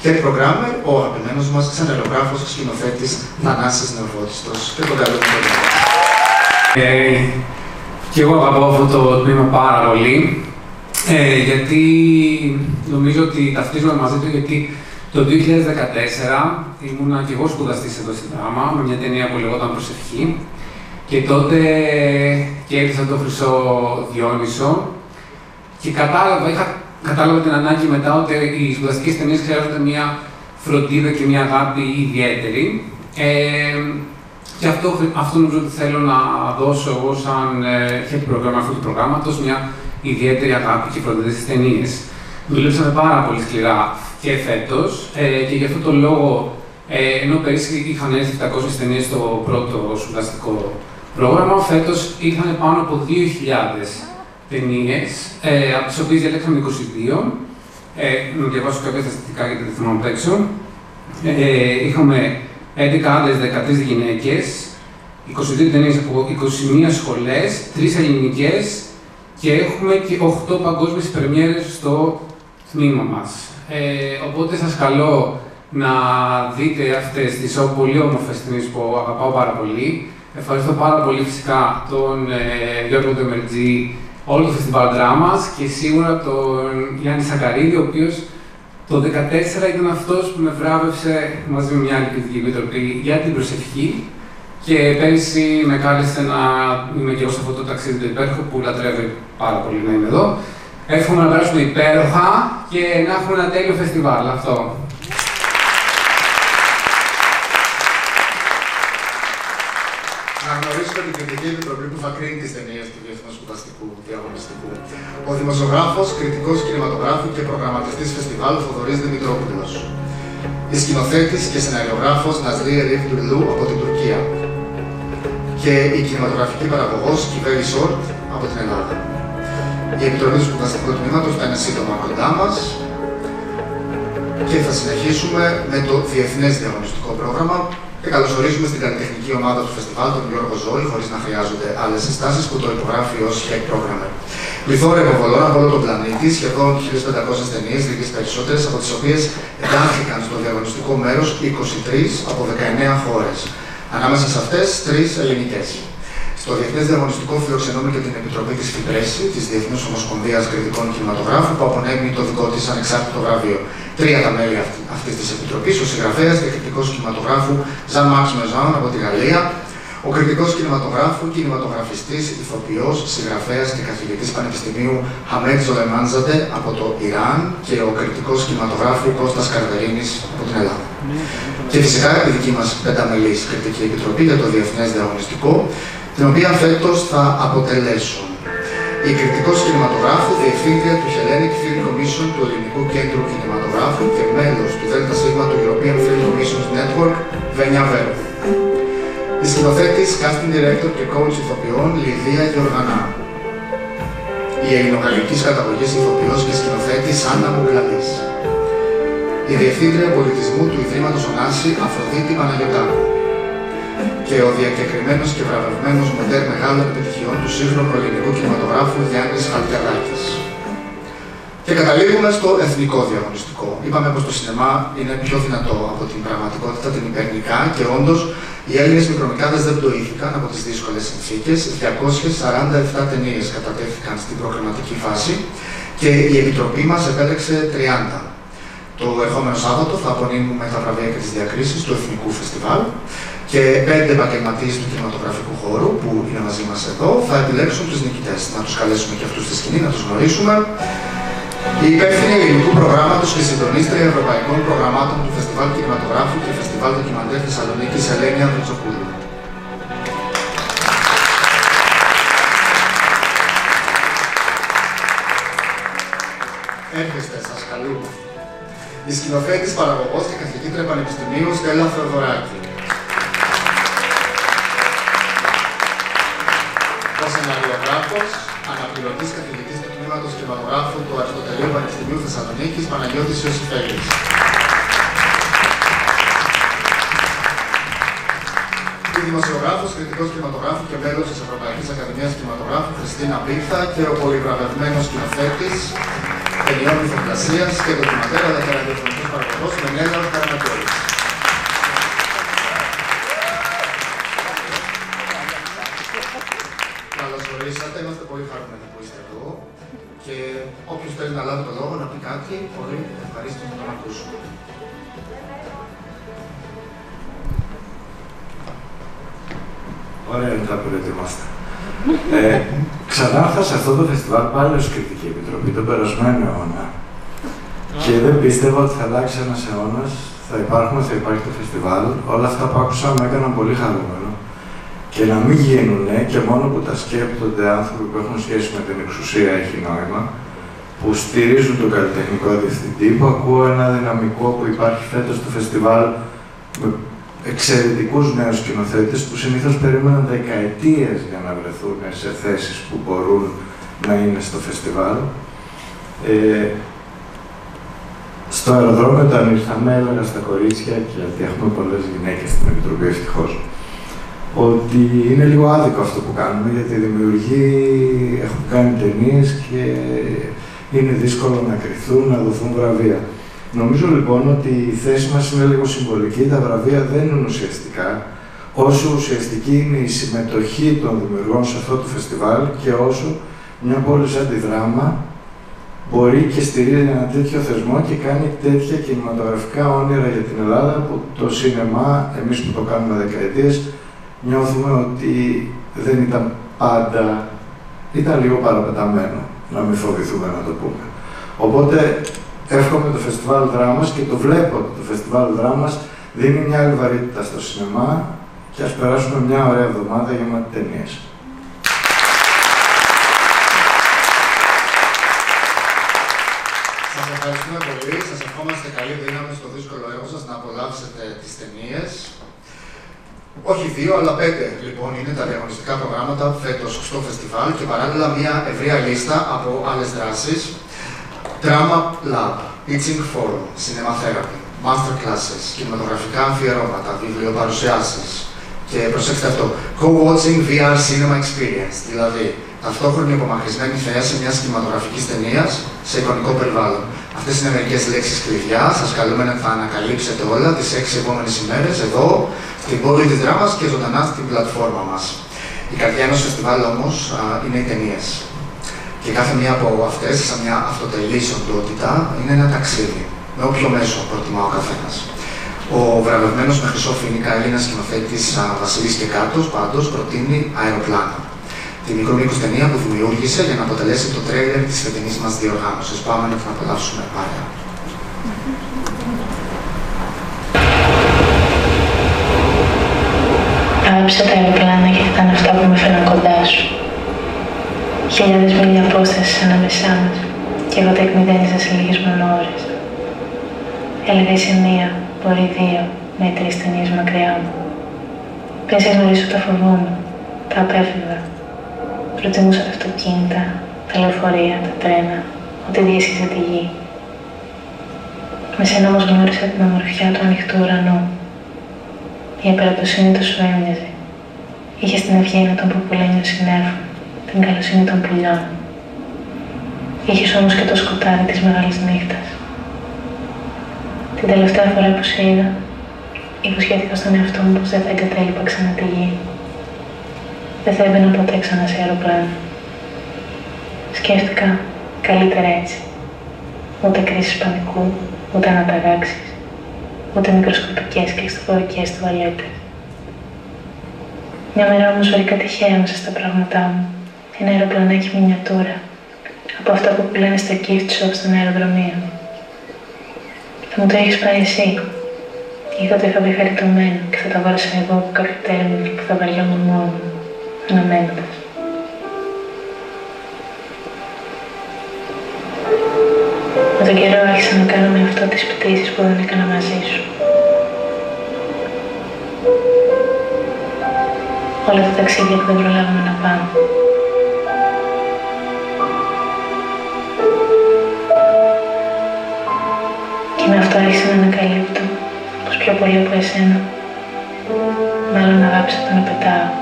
Head Programmer, ο αγαπημένος μας ξενερογράφος και σκηνοθέτης Θανάσης Νεοφώτιστος. Και τον καλό του ε, Και εγώ αγαπώ αυτό το τμήμα πάρα πολύ, ε, γιατί νομίζω ότι ταυτίζομαι μαζί του, γιατί το 2014 ήμουνα και εγώ σπουδαστής εδώ στην δράμα, με μια ταινία που λεγόταν Προσευχή, και τότε κέρδισα το Χρυσό Διόνυσο και κατάλαβα, είχα κατάλαβα την ανάγκη μετά ότι οι σπουδαστικές ταινίες χρειάζονται μια φροντίδα και μια αγάπη ιδιαίτερη. Ε, και αυτό, αυτό νομίζω ότι θέλω να δώσω εγώ σαν ε, head program αυτού του προγράμματος, μια ιδιαίτερη αγάπη και φροντίδα στις ταινίες. Δουλέψαμε πάρα πολύ σκληρά και φέτος ε, και γι' αυτό το λόγο, ε, ενώ πέρυσι είχαν έρθει 700 ταινίες στο πρώτο σπουδαστικό πρόγραμμα. Φέτος ήρθαν πάνω από 2.000 ταινίες, ε, από τις οποίες διαλέξαμε 22. Ε, να διαβάσω κάποια στατιστικά γιατί δεν θυμάμαι απ' έξω. Ε, είχαμε 11 άντρες, 13 γυναίκες, 22 ταινίες από 21 σχολές, 3 ελληνικές και έχουμε και 8 παγκόσμιες πρεμιέρες στο τμήμα μας. Ε, οπότε σας καλώ να δείτε αυτές τις πολύ όμορφες ταινίες που αγαπάω πάρα πολύ. Ευχαριστώ πάρα πολύ φυσικά τον ε, Γιώργο Ντεμερτζή, όλο το φεστιβάλ δράμας και σίγουρα τον Γιάννη Σακαρίδη, ο οποίος το 2014 ήταν αυτός που με βράβευσε μαζί με μια άλλη κριτική επιτροπή για την προσευχή και πέρυσι με κάλεσε να είμαι και εγώ σε αυτό το ταξίδι του υπέροχου που λατρεύει πάρα πολύ να είμαι εδώ. Εύχομαι να περάσουμε υπέροχα και να έχουμε ένα τέλειο φεστιβάλ αυτό. να γνωρίσουμε την κριτική επιτροπή που θα κρίνει τι ταινίε του Διεθνού Σπουδαστικού Διαγωνιστικού. Ο δημοσιογράφος, κριτικός κινηματογράφου και προγραμματιστής φεστιβάλ Θοδωρής Δημητρόπουλος. Η σκηνοθέτης και σεναριογράφο Ναζλή Ρίφ Τουρλού από την Τουρκία. Και η κινηματογραφική παραγωγός Κιβέρι Σόρτ από την Ελλάδα. Η Επιτροπή του Σπουδαστικού Τμήματος θα είναι σύντομα κοντά μας και θα συνεχίσουμε με το Διεθνές Διαγωνιστικό Πρόγραμμα και καλωσορίζουμε στην καλλιτεχνική ομάδα του φεστιβάλ τον Γιώργο Ζώη, χωρίς να χρειάζονται άλλες συστάσεις που το υπογράφει ως head programmer. Πληθώρα υποβολών από όλο τον πλανήτη, σχεδόν 1.500 ταινίες, λίγες περισσότερες, από τις οποίες εντάχθηκαν στο διαγωνιστικό μέρος 23 από 19 χώρες. Ανάμεσα σε αυτές, τρεις ελληνικές. Στο Διεθνές Διαγωνιστικό φιλοξενούμε και την Επιτροπή της Φιπρέση, της Διεθνούς Ομοσπονδίας Κριτικών Κινηματογράφου, που απονέμει το δικό της ανεξάρτητο βραβείο. Τρία τα μέλη αυτής της Επιτροπής, ο συγγραφέας και κριτικός κινηματογράφου Ζαν Μάξ Μεζάν από τη Γαλλία, ο κριτικός κινηματογράφου, κινηματογραφιστής, ηθοποιός, συγγραφέας και καθηγητής Πανεπιστημίου Χαμέτ Ζολεμάντζαντε από το Ιράν και ο κριτικός κινηματογράφου Κώστας Καρδερίνης από την Ελλάδα. Και φυσικά η δική μας πενταμελής κριτική επιτροπή για το Διεθνές Διαγωνιστικό, την οποία φέτος θα αποτελέσουν η κριτικό κινηματογράφου, διευθύντρια του Hellenic Film Commission του Ελληνικού Κέντρου Κινηματογράφου και μέλος του ΔΣ του European Film Commissions Network, Βενιά Βέρο. Η σκηνοθέτης, casting director και coach ηθοποιών Λιδία Γεωργανά. Η ελληνοκαλλική καταγωγής ηθοποιός και σκηνοθέτης Άννα Μουγκλαδή. Η διευθύντρια πολιτισμού του Ιδρύματος Ωνάση Αφροδίτη Παναγιωτάκου. Και ο διακεκριμένο και βραβευμένος μοντέρ μεγάλων επιτυχιών του σύγχρονου ελληνικού κινηματογράφου Γιάννης Χαλκιαδάκη. Και καταλήγουμε στο εθνικό διαγωνιστικό. Είπαμε πως το σινεμά είναι πιο δυνατό από την πραγματικότητα, την υπερνικά και όντως οι Έλληνες μικρομικάδες δεν πτωήθηκαν από τις δύσκολες συνθήκες. 247 ταινίες κατατέθηκαν στην προγραμματική φάση και η Επιτροπή μας επέλεξε 30. Το ερχόμενο Σάββατο θα απονείμουμε τα βραβεία και τις διακρίσεις του Εθνικού Φεστιβάλ και πέντε επαγγελματίες του κινηματογραφικού χώρου που είναι μαζί μας εδώ θα επιλέξουν τους νικητές. Να τους καλέσουμε και αυτούς στη σκηνή, να τους γνωρίσουμε. Η υπεύθυνη ελληνικού προγράμματος και συντονίστρια ευρωπαϊκών προγραμμάτων του Φεστιβάλ Κινηματογράφου και Φεστιβάλ Δοκιμαντέρ Θεσσαλονίκης Ελένια Δουτσοκούλου. Έρχεστε, σας καλούμε. Η σκηνοθέτης, παραγωγός και καθηγήτρια Πανεπιστημίου Στέλλα Θεοδωράκη. Σεναριογράφο, αναπληρωτής καθηγητής του τμήματος κινηματογράφου του Αριστοτελείου Πανεπιστημίου Θεσσαλονίκης Παναγιώτης Ιωσήφελης. Η δημοσιογράφος, κριτικός κινηματογράφου και μέλος της Ευρωπαϊκής Ακαδημίας Κινηματογράφου Χριστίνα Πίθα και ο πολυγραβευμένο σκηνοθέτης ταινιών ηθοπλασία και ντοκιματέρα αλλά και ραδιοφωνικό παραγωγός Μενέλα Καραματιόλη. Να πει κάτι, πολύ ευχαρίστω να τον ακούσουμε. Ωραία είναι τα προετοιμάστε. Ε, ξανά ήρθα σε αυτό το φεστιβάλ πάλι ως κριτική επιτροπή τον περασμένο αιώνα. Και δεν πίστευα ότι θα αλλάξει ένας αιώνας, θα υπάρχουμε, θα υπάρχει το φεστιβάλ. Όλα αυτά που άκουσα με έκαναν πολύ χαρούμενο. Και να μην γίνουν και μόνο που τα σκέπτονται άνθρωποι που έχουν σχέση με την εξουσία έχει νόημα, που στηρίζουν τον καλλιτεχνικό διευθυντή, που ακούω ένα δυναμικό που υπάρχει φέτος στο φεστιβάλ με εξαιρετικούς νέους σκηνοθέτες που συνήθως περίμεναν δεκαετίες για να βρεθούν σε θέσεις που μπορούν να είναι στο φεστιβάλ. Ε, στο αεροδρόμιο όταν ήρθαμε έλεγα στα κορίτσια, και γιατί έχουμε πολλές γυναίκες στην Επιτροπή ευτυχώς, ότι είναι λίγο άδικο αυτό που κάνουμε, γιατί οι δημιουργοί έχουν κάνει ταινίες και είναι δύσκολο να κρυθούν, να δοθούν βραβεία. Νομίζω λοιπόν ότι η θέση μας είναι λίγο συμβολική, τα βραβεία δεν είναι ουσιαστικά, όσο ουσιαστική είναι η συμμετοχή των δημιουργών σε αυτό το φεστιβάλ και όσο μια πόλη σαν τη δράμα μπορεί και στηρίζει ένα τέτοιο θεσμό και κάνει τέτοια κινηματογραφικά όνειρα για την Ελλάδα που το σίνεμα, εμείς που το κάνουμε δεκαετίες, νιώθουμε ότι δεν ήταν πάντα, ήταν λίγο παραπεταμένο, να μην φοβηθούμε να το πούμε. Οπότε εύχομαι το φεστιβάλ δράμας και το βλέπω ότι το φεστιβάλ δράμας δίνει μια άλλη βαρύτητα στο σινεμά και ας περάσουμε μια ωραία εβδομάδα γεμάτη ταινίες. Σας ευχαριστούμε πολύ. Σας ευχόμαστε καλή δύναμη στο δύσκολο έργο σας να απολαύσετε τις ταινίες. Όχι δύο, αλλά πέντε λοιπόν είναι τα διαγωνιστικά προγράμματα φέτος στο φεστιβάλ και παράλληλα μια ευρεία λίστα από άλλες δράσεις. Drama Lab, Teaching Forum, Cinema Therapy, Master Classes, κινηματογραφικά αφιερώματα, βιβλιοπαρουσιάσεις και προσέξτε αυτό, Co-Watching VR Cinema Experience, δηλαδή ταυτόχρονη απομακρυσμένη θέαση μιας κινηματογραφικής ταινίας σε εικονικό περιβάλλον. Αυτές είναι μερικές λέξεις κλειδιά, σας καλούμε να θα ανακαλύψετε όλα τις έξι επόμενες ημέρες εδώ, στην πόλη της δράμας και ζωντανά στην πλατφόρμα μας. Η καρδιά ενός φεστιβάλ όμως είναι οι ταινίες. Και κάθε μία από αυτές, σαν μια αυτοτελή οντότητα, είναι ένα ταξίδι, με όποιο μέσο προτιμά ο καθένας. Ο βραβευμένος με χρυσό φοινικά Έλληνας σκηνοθέτης Βασίλης και Κάτος πάντως προτείνει αεροπλάνο. Τη μικρού μήκους ταινία που δημιούργησε για να αποτελέσει το τρέιλερ της φετινής μας διοργάνωσης. Πάμε να την απολαύσουμε παρέα. Άγαψα τα αεροπλάνα και ήταν αυτά που με φέραν κοντά σου. Χιλιάδες μίλια απόστασης ανάμεσά μας και εγώ τα εκμηδένιζα σε λίγες μόνο ώρες. Έλεγα σε μία, μπορεί δύο, με τρεις ταινίες μακριά μου. Πριν σε γνωρίσω τα φοβόμουν, τα απέφευγα. Προτιμούσα τα αυτοκίνητα, τα λεωφορεία, τα τρένα, ό,τι διέσχιζε τη γη. Με σένα όμως γνώρισα την ομορφιά του ανοιχτού ουρανού. Η απεραπτωσύνη του σου έμοιαζε. Είχες την ευγένεια των ποπουλένιων συνέφων, την καλοσύνη των πουλιών. Είχες όμως και το σκοτάδι της μεγάλης νύχτας. Την τελευταία φορά που σε είδα, υποσχέθηκα στον εαυτό μου πως δεν θα εγκατέλειπα ξανά τη γη. Δεν θα έμπαινα ποτέ ξανά σε αεροπλάνο. Σκέφτηκα καλύτερα έτσι. Ούτε κρίσεις πανικού, ούτε αναταράξεις, ούτε μικροσκοπικές και εξωτερικές τουαλέτες. Μια μέρα όμως βρήκα τυχαία μέσα στα πράγματά μου ένα αεροπλανάκι μινιατούρα από αυτά που πουλάνε στα gift shop στον αεροδρομίο. Θα μου το έχεις πάει εσύ. Είδα ότι είχα βρει χαριτωμένο και θα τα βάρασα εγώ από κάποιο τέρμινο που θα βαριόμουν μόνο, αναμένοντας. Με τον καιρό άρχισα να κάνω με αυτό τις πτήσεις που δεν έκανα μαζί σου. Όλα τα ταξίδια που δεν προλάβαμε να πάμε. Και με αυτό άρχισα να ανακαλύπτω πως πιο πολύ από εσένα μάλλον αγάπησα το να πετάω.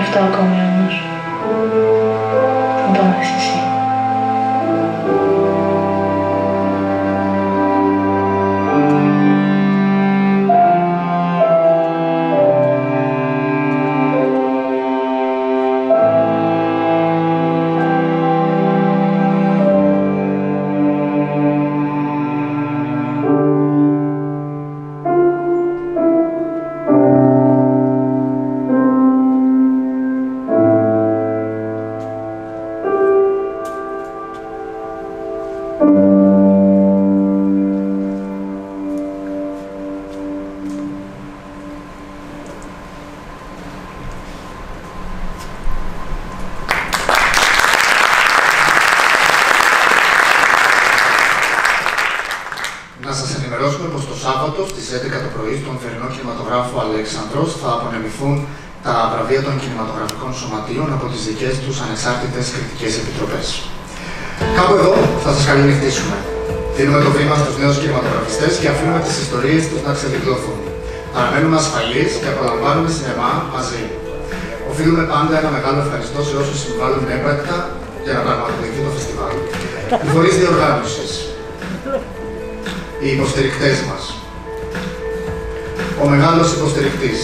Αυτό ακόμη όμως κινηματογραφιστές και αφήνουμε τις ιστορίες τους να ξεδικλωθούν. Παραμένουμε ασφαλείς και απολαμβάνουμε σινεμά μαζί. Οφείλουμε πάντα ένα μεγάλο ευχαριστώ σε όσους συμβάλλουν έμπρακτα για να πραγματοποιηθεί το φεστιβάλ. Οι φορείς διοργάνωσης, οι υποστηρικτές μας. Ο μεγάλος υποστηρικτής.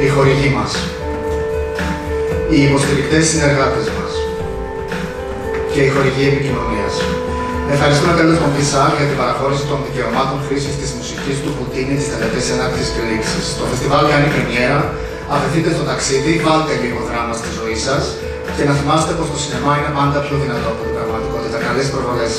Οι χορηγοί μας. Οι υποστηρικτές συνεργάτες μας. Και οι χορηγοί επικοινωνίας. Ευχαριστούμε τέλος τον Πισάρ για την παραχώρηση των δικαιωμάτων χρήσης της μουσικής του Πουτίνη της τελετές έναρξης και λήξης. Το φεστιβάλ κάνει πρεμιέρα, αφαιθείτε στο ταξίδι, βάλτε λίγο δράμα στη ζωή σας και να θυμάστε πως το σινεμά είναι πάντα πιο δυνατό από την πραγματικότητα. Καλές προβολές.